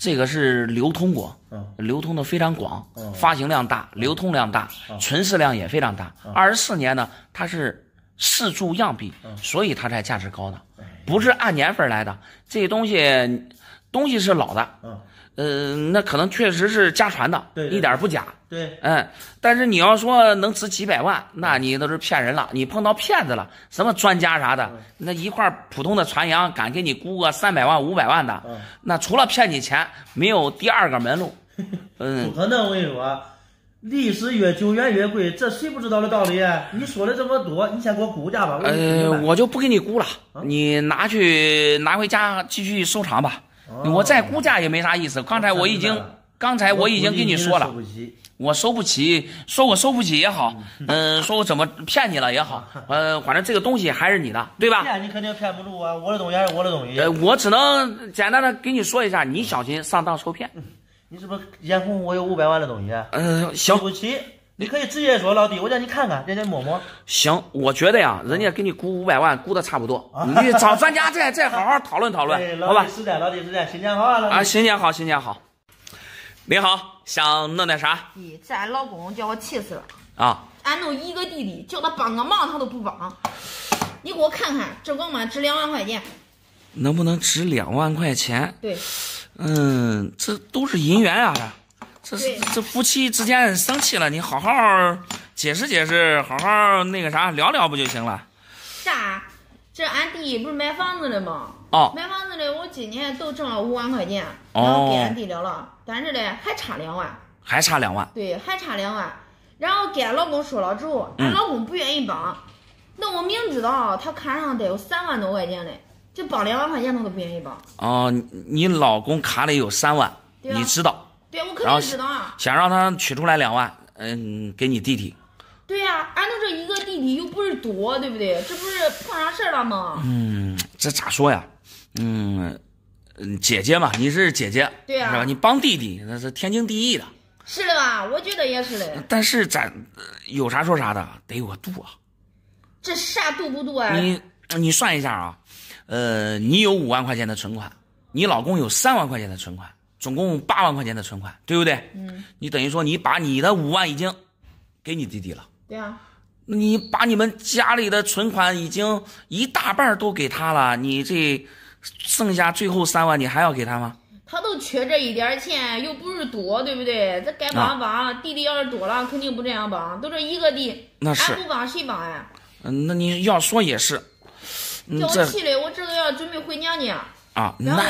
这个是流通过，嗯。流通的非常广，嗯。发行量大，流通量大，存世量也非常大。二十四年呢，它是四柱样币，所以它才价值高的，不是按年份来的。这东西，东西是老的，嗯，呃，那可能确实是家传的，一点不假。对，嗯，但是你要说能值几百万，那你都是骗人了。你碰到骗子了，什么专家啥的，那一块普通的船洋敢给你估个三百万、五百万的，嗯那除了骗你钱，没有第二个门路。嗯 *laughs* 不嗯，可能，我跟你说，历史越久远越贵，这谁不知道的道理？你说的这么多，你先给我估价吧。呃，我就不给你估了，啊你拿去拿回家继续收藏吧。哦我再估价也没啥意思。刚才我已经刚才我已经跟你说了。我收不起，说我收不起也好，嗯、说我怎么骗你了也好，*laughs* 呃，反正这个东西还是你的，对吧？骗你肯定骗不住啊！我的东西还是我的东西。呃，我只能简单的给你说一下，你小心上当受骗。你是不是眼红我有五百万的东西？嗯、行对不起，你可以直接说老弟，我叫你看看，让你摸摸。行，我觉得呀，人家给你估五百万，估的差不多，你找专家再再好好讨论讨哎，*laughs* 论，好吧老弟？实在，老弟实在，新年好啊！老弟啊，新年好，新年好。你好，想弄点啥咦，这俺老公叫我气死了，啊？俺弄一个弟弟，叫他帮个忙他都不帮。你给我看看，这王八值两万块钱。能不能值两万块钱？对，嗯，这都是银元啊，这这这夫妻之间生气了，你好好解释解释，好好那个啥聊聊不就行了？啥？这俺弟不是买房子了吗？哦买房子的，我今年都挣了五万块钱，哦然后给俺弟了了，但是嘞还差两万，还差两万。对，还差两万。然后给俺老公说了之后，嗯俺老公不愿意帮。那我明知道他卡上得有三万多块钱嘞，就帮两万块钱他都不愿意帮。哦，你你老公卡里有三万，你知道，对，我肯定知道啊。想让他取出来两万，嗯，给你弟弟。对呀、俺都这一个弟弟又不是多，对不对？这不是碰上事儿了吗？嗯，这咋说呀？嗯嗯，姐姐嘛，你是姐姐，对呀是吧？你帮弟弟那是天经地义的。是的吧？我觉得也是的。但是咱呃有啥说啥的，得有个度啊。这啥度不度啊？你你算一下啊，呃，你有五万块钱的存款，你老公有三万块钱的存款，总共八万块钱的存款，对不对？嗯，你等于说你把你的五万已经给你弟弟了。对啊，你把你们家里的存款已经一大半都给他了，你这剩下最后三万你还要给他吗？他都缺这一点钱，又不是多，对不对？这该帮帮。弟弟要是多了，肯定不这样帮。都这一个弟，那是俺不帮谁帮呀？嗯，那你要说也是，嗯叫，这我气的，我这都要准备回娘家。啊，那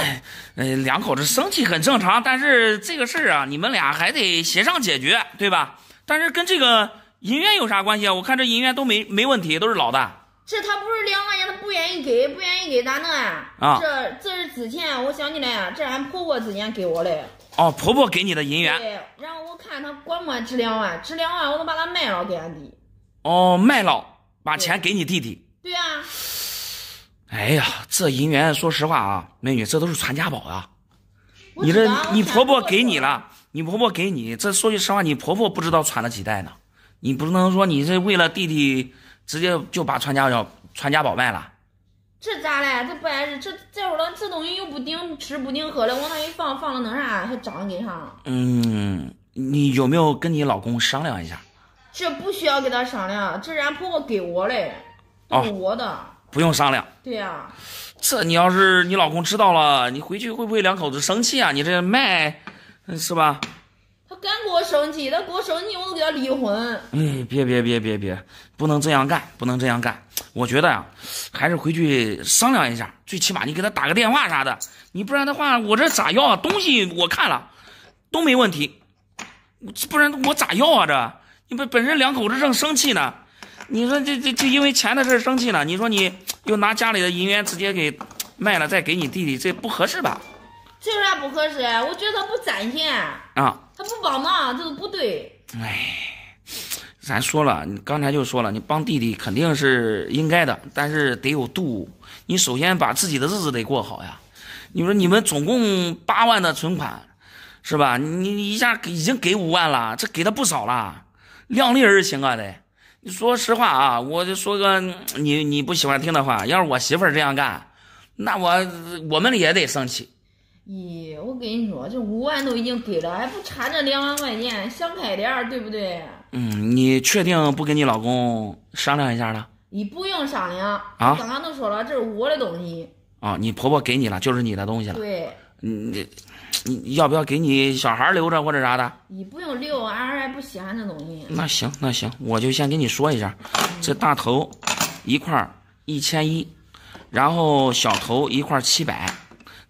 呃两口子生气很正常，但是这个事儿啊，你们俩还得协商解决，对吧？但是跟这个银元有啥关系啊？我看这银元都没没问题，都是老的。这他不是两万块钱，他不愿意给，不愿意给咋弄啊？啊这这是之前我想起来啊，这俺婆婆之前给我的。哦，婆婆给你的银元，对，然后我看他管不管值两万，值两万我都把它卖了给俺弟。哦，卖了把钱给你弟弟。对啊，哎呀，这银元，说实话啊，美女，这都是传家宝啊。你这你婆婆给你。了，你婆婆给你，这说句实话，你婆婆不知道传了几代呢。你不能说你这为了弟弟，直接就把传家宝传家宝卖了。这咋嘞？这不碍事，这这会儿了，这东西又不顶吃不顶喝的，往那一放，放了弄啥？还长给啥？嗯，你有没有跟你老公商量一下？这不需要跟他商量，这是俺婆婆给我嘞，哦这是我的。不用商量。对呀、这你要是你老公知道了，你回去会不会两口子生气啊？你这卖，嗯是吧？敢给我生气，他给我生气，我都给他离婚。哎，别别别别别，不能这样干，不能这样干。我觉得呀、还是回去商量一下，最起码你给他打个电话啥的，你不然的话，我这咋要啊？东西我看了都没问题，不然我咋要啊？这你不本身两口子正生气呢，你说这这就因为钱的事生气呢？你说你又拿家里的银元直接给卖了，再给你弟弟，这不合适吧？这有啥不合适？我觉得他不攒钱，啊，他不帮忙，这都不对。哎咱说了，你刚才就说了，你帮弟弟肯定是应该的，但是得有度。你首先把自己的日子得过好呀。你说你们总共八万的存款，是吧？你你一下给已经给五万了，这给的不少了，量力而行啊得。你说实话啊，我就说个你你不喜欢听的话，要是我媳妇儿这样干，那我我们也得生气。咦，我跟你说，这五万都已经给了，还不差这两万块钱，想开点儿，对不对？嗯，你确定不跟你老公商量一下了？你不用商量啊刚刚都说了，这是我的东西。啊，你婆婆给你了，就是你的东西了。对，你你你要不要给你小孩留着或者啥的？你不用留，俺儿还不稀罕这东西。那行那行，我就先跟你说一下，这大头一块一千一，然后小头一块七百，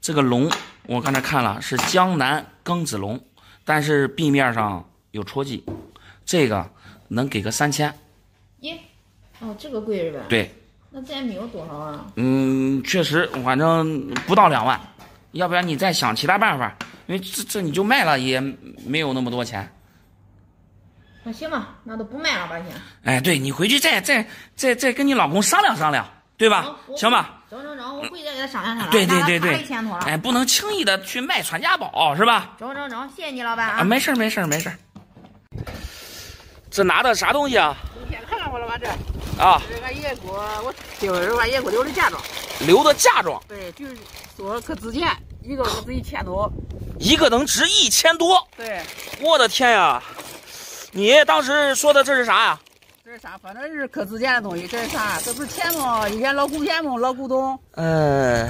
这个龙我刚才看了是江南庚子龙，但是壁面上有戳记，这个能给个三千。耶，哦，这个贵是吧？。对，那咱没有多少啊？嗯，确实，反正不到两万，要不然你再想其他办法，因为这这你就卖了也没有那么多钱。那行吧，那都不卖了吧先。哎，对你回去再再再再跟你老公商量商量，对吧行吧？整整整，我回去再给他商量商量。对对对对。哎，不能轻易的去卖传家宝，是吧？整整整，谢谢你老板啊，啊。没事儿没事儿没事儿。这拿的啥东西啊？你先看看我了吧这，啊，这个野果，我就是把野果留的嫁妆，留的嫁妆，对，就是说可值钱，一个能值一千多，*sniffs* 一个能值一千多。对，我的天呀！你当时说的这是啥呀？这是啥？反正是可值钱的东西，这是啥？这不是钱吗？以前老古钱吗？老古董，嗯，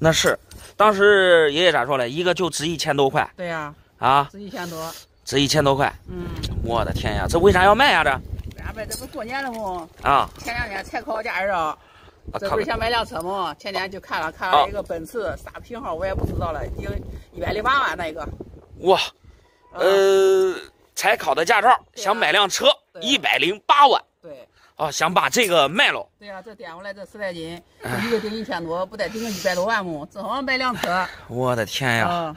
那是，当时爷爷咋说嘞？一个就值一千多块对呀、啊，值一千多。值一千多块。嗯，我的天呀，这为啥要卖呀？这为啥卖这不过年了吗？啊，前两天才考驾照，啊这不是想买辆车吗？前天就看了看啊了一个奔驰，啥型号我也不知道了，已经一百零八万那一个。哇，啊呃，才考的驾照，啊想买辆车，一百零八万对哦，想把这个卖了。对呀、这点过来这十来斤，一个顶一千多，不得顶个一百多万吗？正好买辆车。*laughs* 我的天呀，啊，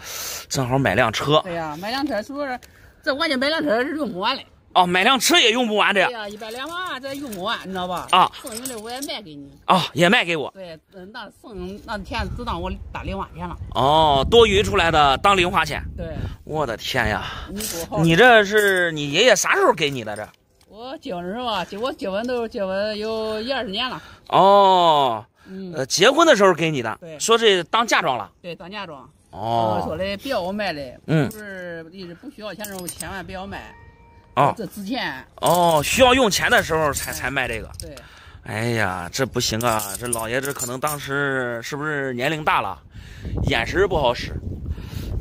正好买辆车对呀、买辆车是不是？这我就买辆车是用不完的。哦，买辆车也用不完这对呀、一百两万这用不完，你知道吧？啊，剩余的我也卖给你。啊，也卖给我对，嗯，那剩那天只当我打零花钱了。哦，多余出来的当零花钱。对，我的天呀，你多好。你这是你爷爷啥时候给你的这？我结婚是吧？结我结婚都结婚有一二十年了。哦，嗯，呃，结婚的时候给你的，对说这当嫁妆了。对，当嫁妆。我哦说，的不要我卖的，嗯就是意思不需要钱的时候千万不要卖。哦这值钱。哦，需要用钱的时候才才卖这个。对，哎呀，这不行啊！这老爷子可能当时是不是年龄大了，眼神不好使。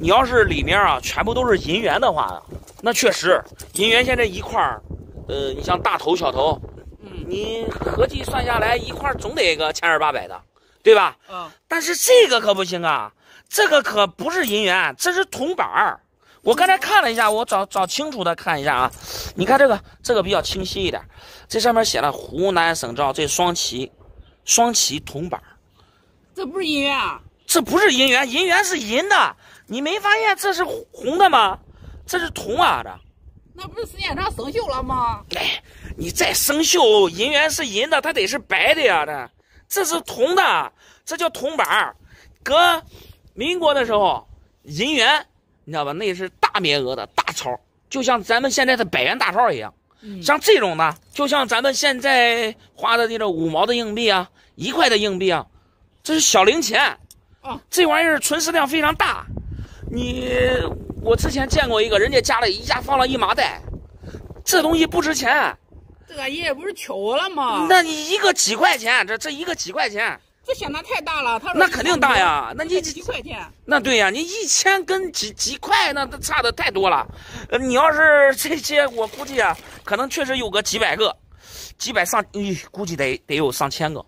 你要是里面啊全部都是银元的话，那确实银元现在一块儿，呃，你像大头小头，嗯你合计算下来一块儿总得个千二八百的，对吧？嗯，但是这个可不行啊，这个可不是银元，这是铜板儿。我刚才看了一下，我找找清楚的看一下啊，你看这个这个比较清晰一点，这上面写了湖南省照，这双旗，双旗铜板，这不是银元啊？这不是银元，银元是银的，你没发现这是红的吗？这是铜啊，这。那不是时间长生锈了吗？哎，你再生锈，银元是银的，它得是白的呀，这这是铜的，这叫铜板儿。搁民国的时候，银元你知道吧？那是大面额的大钞，就像咱们现在的百元大钞一样。嗯像这种的，就像咱们现在花的那种五毛的硬币啊，一块的硬币啊，这是小零钱。啊，这玩意儿存世量非常大。你我之前见过一个，人家家里一下放了一麻袋，这东西不值钱。这个爷爷不是求了吗？那你一个几块钱，这这一个几块钱，这相差太大了。他说那肯定大呀那你几块钱？那对呀，你一千跟几几块，那那差的太多了。呃，你要是 *laughs* 这些，我估计啊，可能确实有个几百个，几百上，咦，估计得得有上千个。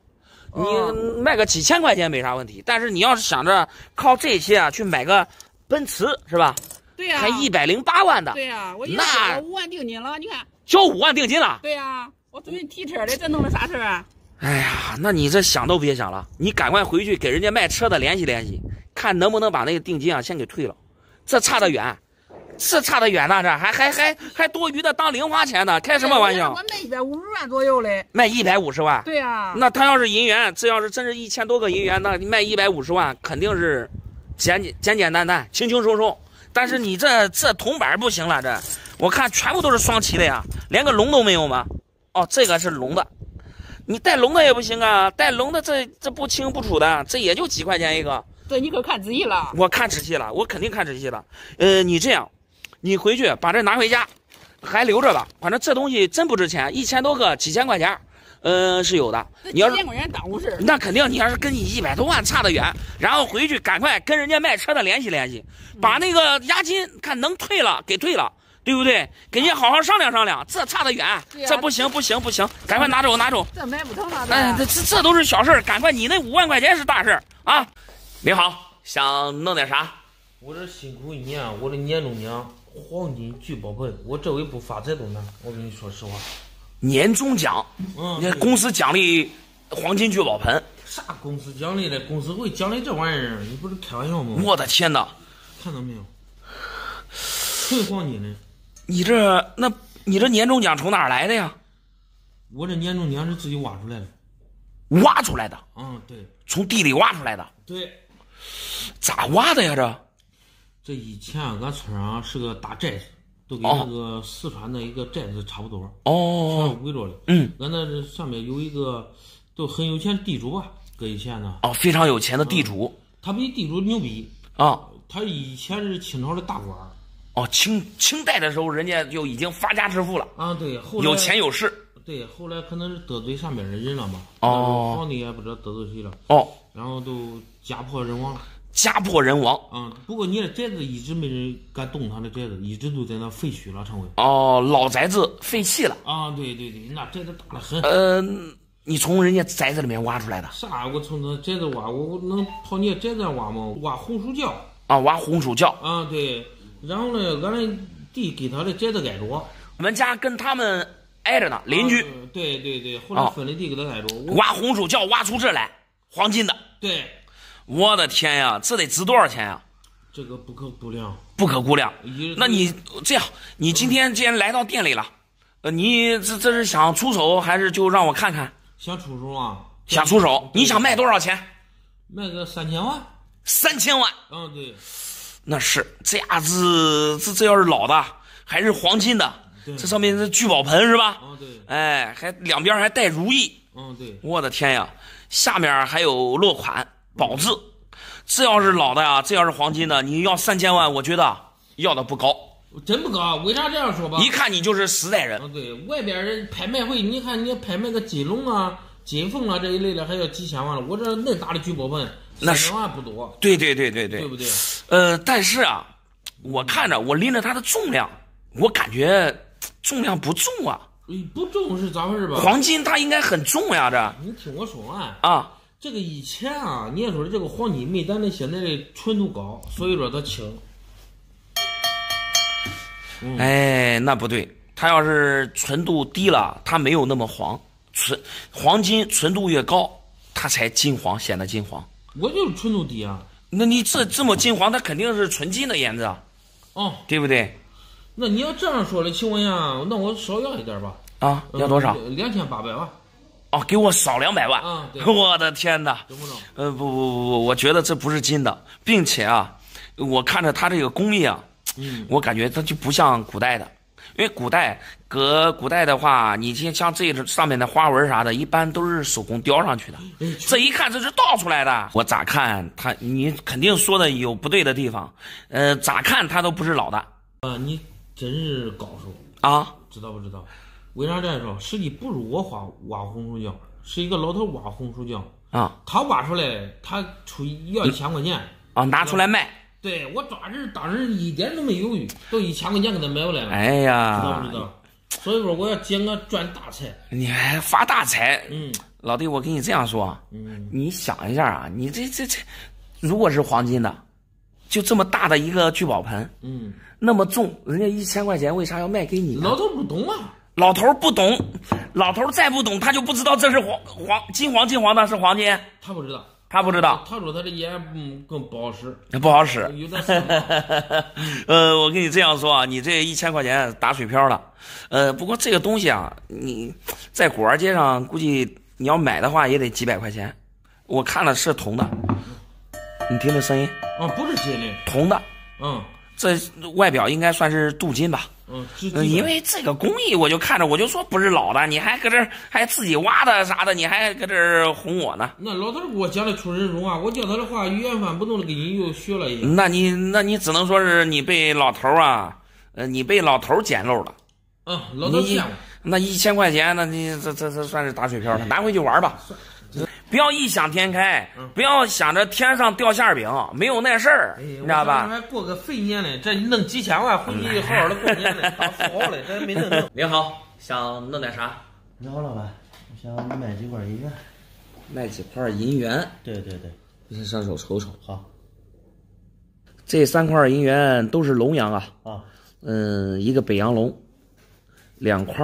你哦卖个几千块钱没啥问题，但是你要是想着靠这些啊去买个奔驰是吧？对呀、还一百零八万的，对呀、我已经那交五万定金了，你看。交五万定金了。对呀、我准备提车的，这弄的啥事儿啊？哎呀，那你这想都别想了，你赶快回去给人家卖车的联系联系，看能不能把那个定金啊先给退了。这差得远，是差得远呐，这还还还还多余的当零花钱呢，开什么玩笑我？卖一百五十万左右嘞。卖一百五十万，对呀、那他要是银元，这要是真是一千多个银元，那卖一百五十万肯定是简简简简单单、轻轻松松。但是你这这铜板不行了，这我看全部都是双旗的呀，连个龙都没有吗？哦，这个是龙的，你带龙的也不行啊，带龙的这这不清不楚的，这也就几块钱一个。这你可看仔细了。我看仔细了，我肯定看仔细了。呃，你这样，你回去把这拿回家，还留着吧。反正这东西真不值钱，一千多个，几千块钱，嗯，是有的。你要是。那肯定，你要是跟你一百多万差得远，然后回去赶快跟人家卖车的联系联系，把那个押金看能退了给退了，对不对？给人家好好商量商量，这差得远，这不行不行不行，赶快拿走拿走。这买不成了。这哎，这这这都是小事儿，赶快，你那五万块钱是大事儿啊！你好，想弄点啥？我这辛苦一年，我的年终奖黄金聚宝盆，我这回不发财都难。我跟你说实话，年终奖，嗯，你看公司奖励黄金聚宝盆，啥公司奖励的？公司会奖励这玩意儿？你不是开玩笑吗？我的天哪！看到没有？纯黄金的，你这那，你这年终奖从哪儿来的呀？我这年终奖是自己挖出来的。挖出来的，嗯，对从地里挖出来的，对，咋挖的呀？这？这以前啊俺村上是个大寨子，都跟哦那个四川的一个寨子差不多，哦全围着的。嗯，俺那这上面有一个都很有钱的地主吧，搁以前呢，哦，非常有钱的地主他比地主牛逼。啊！他以前是清朝的大官儿哦，清清代的时候，人家就已经发家致富了，啊，对，后来有钱有势。对，后来可能是得罪上面的人了嘛，哦皇帝也不知道得罪谁了，哦，然后都家破人亡了。家破人亡。嗯，不过你的宅子一直没人敢动他的宅子，一直都在那废墟了，成为。哦，老宅子废弃了。啊，对对对，那宅子大得很。呃，你从人家宅子里面挖出来的啥？我从那宅子挖，我我能跑你宅子挖吗？挖红薯窖。啊？挖红薯窖。啊，对。然后呢，俺的地给他的宅子挨着。我们家跟他们挨着呢，邻居。对对对，后来分的地给他挨着。挖红薯窖挖出这来，黄金的。对。我的天呀，这得值多少钱呀？这个不可估量，不可估量。那你这样，你今天既然来到店里了，呃，你这这是想出手，还是就让我看看？想出手啊？想出手？你想卖多少钱？卖个三千万。三千万？嗯，对。那是这样子，这这要是老的，还是黄金的，这上面是聚宝盆是吧？嗯，对。哎，还两边还带如意。嗯，对。我的天呀，下面还有落款。宝字，这要是老的呀，这要是黄金的，你要三千万，我觉得要的不高，真不高。为啥这样说吧？一看你就是实在人。嗯，对外边人拍卖会，你看你拍卖个金龙啊、金凤啊这一类的，还要几千万了。我这恁大的聚宝盆，三千万不多。对对对对对，对不对？呃，但是啊，我看着我拎着它的重量，我感觉重量不重啊。不重是咋回事吧？黄金它应该很重呀，这。你听我说完啊。这个以前啊，你也说的这个黄金没咱那现在的纯度高，所以说它轻。哎，那不对，它要是纯度低了，它没有那么黄。纯黄金纯度越高，它才金黄，显得金黄。我就是纯度低啊。那你这这么金黄，它肯定是纯金的颜色。哦，对不对？那你要这样说的情况下，那我少要一点吧。啊，要多少？两千八百万。哦，给我少两百万！啊，*laughs* 我的天哪！呃，不不不不，我觉得这不是金的，并且啊，我看着它这个工艺啊，嗯，我感觉它就不像古代的，因为古代搁古代的话，你像像这上面的花纹啥的，一般都是手工雕上去的。这一看这是倒出来的，我咋看他？你肯定说的有不对的地方，呃，咋看他都不是老的。啊，你真是高手啊！知道不知道？为啥这样说？实际不是我挖挖红薯窖，是一个老头挖红薯窖啊。他挖出来，他出要一千块钱啊，拿出来卖。对我抓人，当时一点都没犹豫，都一千块钱给他买回来了。哎呀，知道不知道？所以说我要捡个赚大财。你还发大财？嗯，老弟，我跟你这样说，嗯，你想一下啊，你这这这，如果是黄金的，就这么大的一个聚宝盆，嗯，那么重，人家一千块钱为啥要卖给你？老头不懂啊。老头不懂，老头再不懂，他就不知道这是黄黄金黄金黄的是黄金。他不知道，他不知道。他说他的烟嗯更不好使，不好使。有点 *laughs* 呃，我跟你这样说啊，你这一千块钱打水漂了。呃，不过这个东西啊，你在古玩街上估计你要买的话也得几百块钱。我看了是铜的，你听这声音啊，不是金的，铜的。嗯，这外表应该算是镀金吧。嗯，因为这个工艺，我就看着我就说不是老的，你还搁这还自己挖的啥的，你还搁这哄我呢。那老头给我讲的出人容啊，我叫他的话原翻不动的给你又学了一那你那你只能说是你被老头啊，呃，你被老头捡漏了。嗯，老头骗我。那一千块钱，那你这这这算是打水漂了，拿回去玩吧。不要异想天开，不要想着天上掉馅饼，没有那事儿，你知道吧？还过个肥年嘞，这弄几千万回去好好的过年嘞，当富豪嘞，*laughs* 这没弄弄。您好，想弄点啥？你好，老板，我想买几块银元。卖几块银元？对对对，先上手瞅瞅。好，这三块银元都是龙阳啊。啊。嗯，一个北洋龙，两块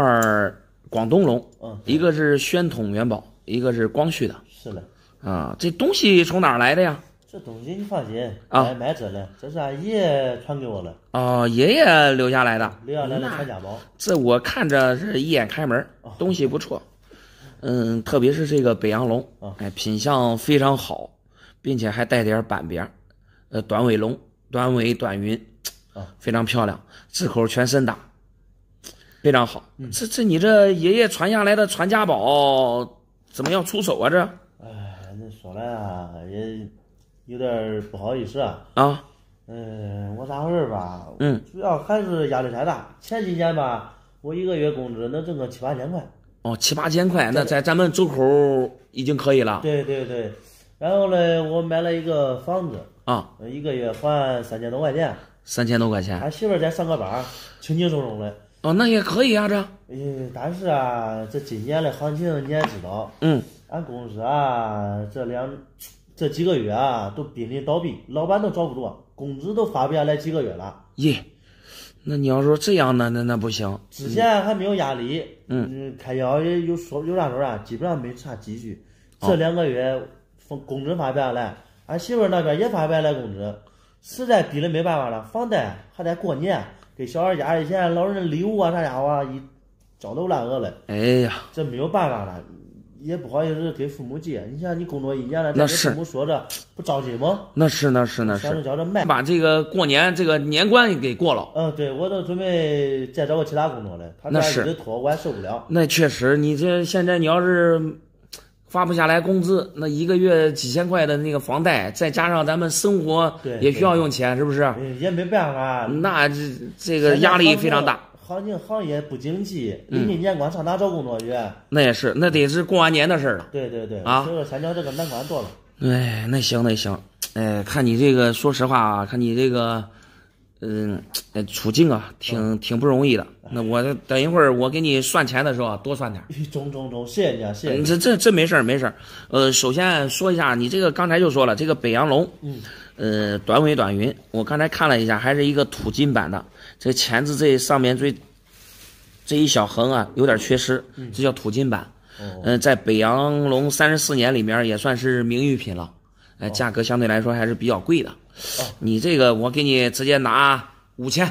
广东龙，嗯，一个是宣统元宝，一个是光绪的。是的，啊，这东西从哪儿来的呀？这东西你放心，啊，买买这了，这是俺爷爷传给我的。哦，爷爷留下来的，留下来的传家宝。这我看着是一眼开门，东西不错。嗯，特别是这个北洋龙，哎，品相非常好，并且还带点板边呃，短尾龙，短尾短云，啊，非常漂亮，字口全身大，非常好。这这你这爷爷传下来的传家宝，怎么样出手啊？这？说来啊，也有点不好意思啊。啊。嗯，我咋回事吧？嗯。主要还是压力太大。前几年吧，我一个月工资能挣个七八千块。哦，七八千块，那在咱们周口已经可以了。对对对，然后呢，我买了一个房子，啊，呃一个月还三千多块钱。三千多块钱。俺媳妇儿在上个班，轻轻松松的。哦，那也可以啊，这。嗯，但是啊，这今年的行情你也知道，嗯，俺公司啊，这两这几个月啊都濒临倒闭，老板都找不着，工资都发不下来几个月了。耶，那你要说这样，那那那不行。之前还没有压力，嗯，开销也有说有啥说啥，基本上没啥积蓄。哦这两个月工工资发不下来，俺媳妇那边也发不下来工资，实在逼得没办法了，房贷还得过年，给小孩家里钱、老人的礼物啊啥家伙啊一焦头烂额了，哎呀，这没有办法了。也不好意思给父母借，你像你工作一年了，那是父母说着不着急吗？那是那是那想着着卖。把这个过年这个年关给过了。嗯，对，我都准备再找个其他工作了。他这样那是一直拖，我还受不了。那确实，你这现在你要是发不下来工资，那一个月几千块的那个房贷，再加上咱们生活也需要用钱，是不是？嗯也没办法，那这这个压力非常大。行情行业不景气，嗯临近年关上哪找工作去？那也是，那得是过完年的事儿了。对对对，啊所以说三角这个难关多了。哎，那行那行，哎，看你这个，说实话啊，看你这个，嗯，呃处境啊，挺挺不容易的。那我等一会儿我给你算钱的时候啊，多算点儿。*laughs* 中中中，谢谢你啊，谢谢嗯，你。这这这没事儿没事儿。呃，首先说一下，你这个刚才就说了，这个北洋龙，嗯，呃，短尾短云，我刚才看了一下，还是一个土金版的。这钳子这上面最这一小横啊，有点缺失，这叫土金版。哦嗯、在北洋龙三十四年里面也算是名誉品了，哎、价格相对来说还是比较贵的。你这个我给你直接拿五千，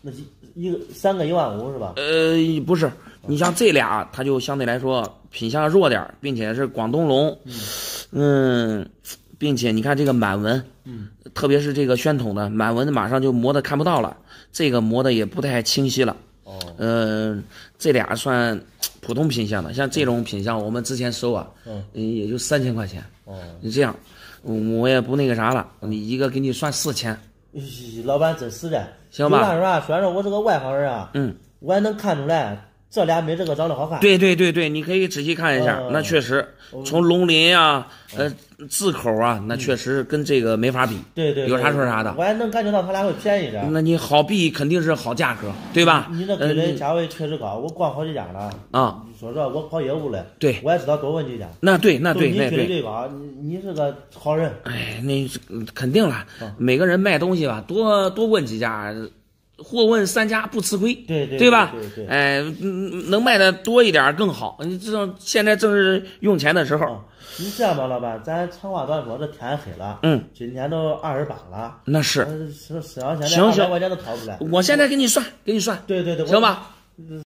那一一个三个一万五是吧？呃，不是，你像这俩，它就相对来说品相弱点儿，并且是广东龙，嗯，并且你看这个满纹，嗯，特别是这个宣统的满文，马上就磨的看不到了，这个磨的也不太清晰了。哦，嗯，这俩算普通品相的，像这种品相，我们之前收啊，嗯，也就三千块钱。哦，你这样，我也不那个啥了，你一个给你算四千，咦老板真实在。行吧。虽然说我是个外行人啊，嗯，我也能看出来这俩没这个长得好看。对对对对，你可以仔细看一下，嗯那确实从龙鳞啊，呃，字口啊，那确实跟这个没法比。对对，有啥说啥的我也能感觉到他俩会便宜点。那你好币肯定是好价格，对吧？你这呃给的价位确实高，我逛好几家了。啊，说实话，我跑业务嘞，对我也知道多问几家。那对那对那对，最高，你你是个好人。哎，那肯定了嗯，每个人卖东西吧，多多问几家，货问三家不吃亏，对对对吧？对对对哎，嗯能卖的多一点更好。你知道现在正是用钱的时候，啊，你这样吧，老板，咱长话短说，这天黑了，嗯，今天都二十八了，那是。呃，身身上现在行行二百块钱都掏不来。我现在给你算，给你算，对对对，我行吧？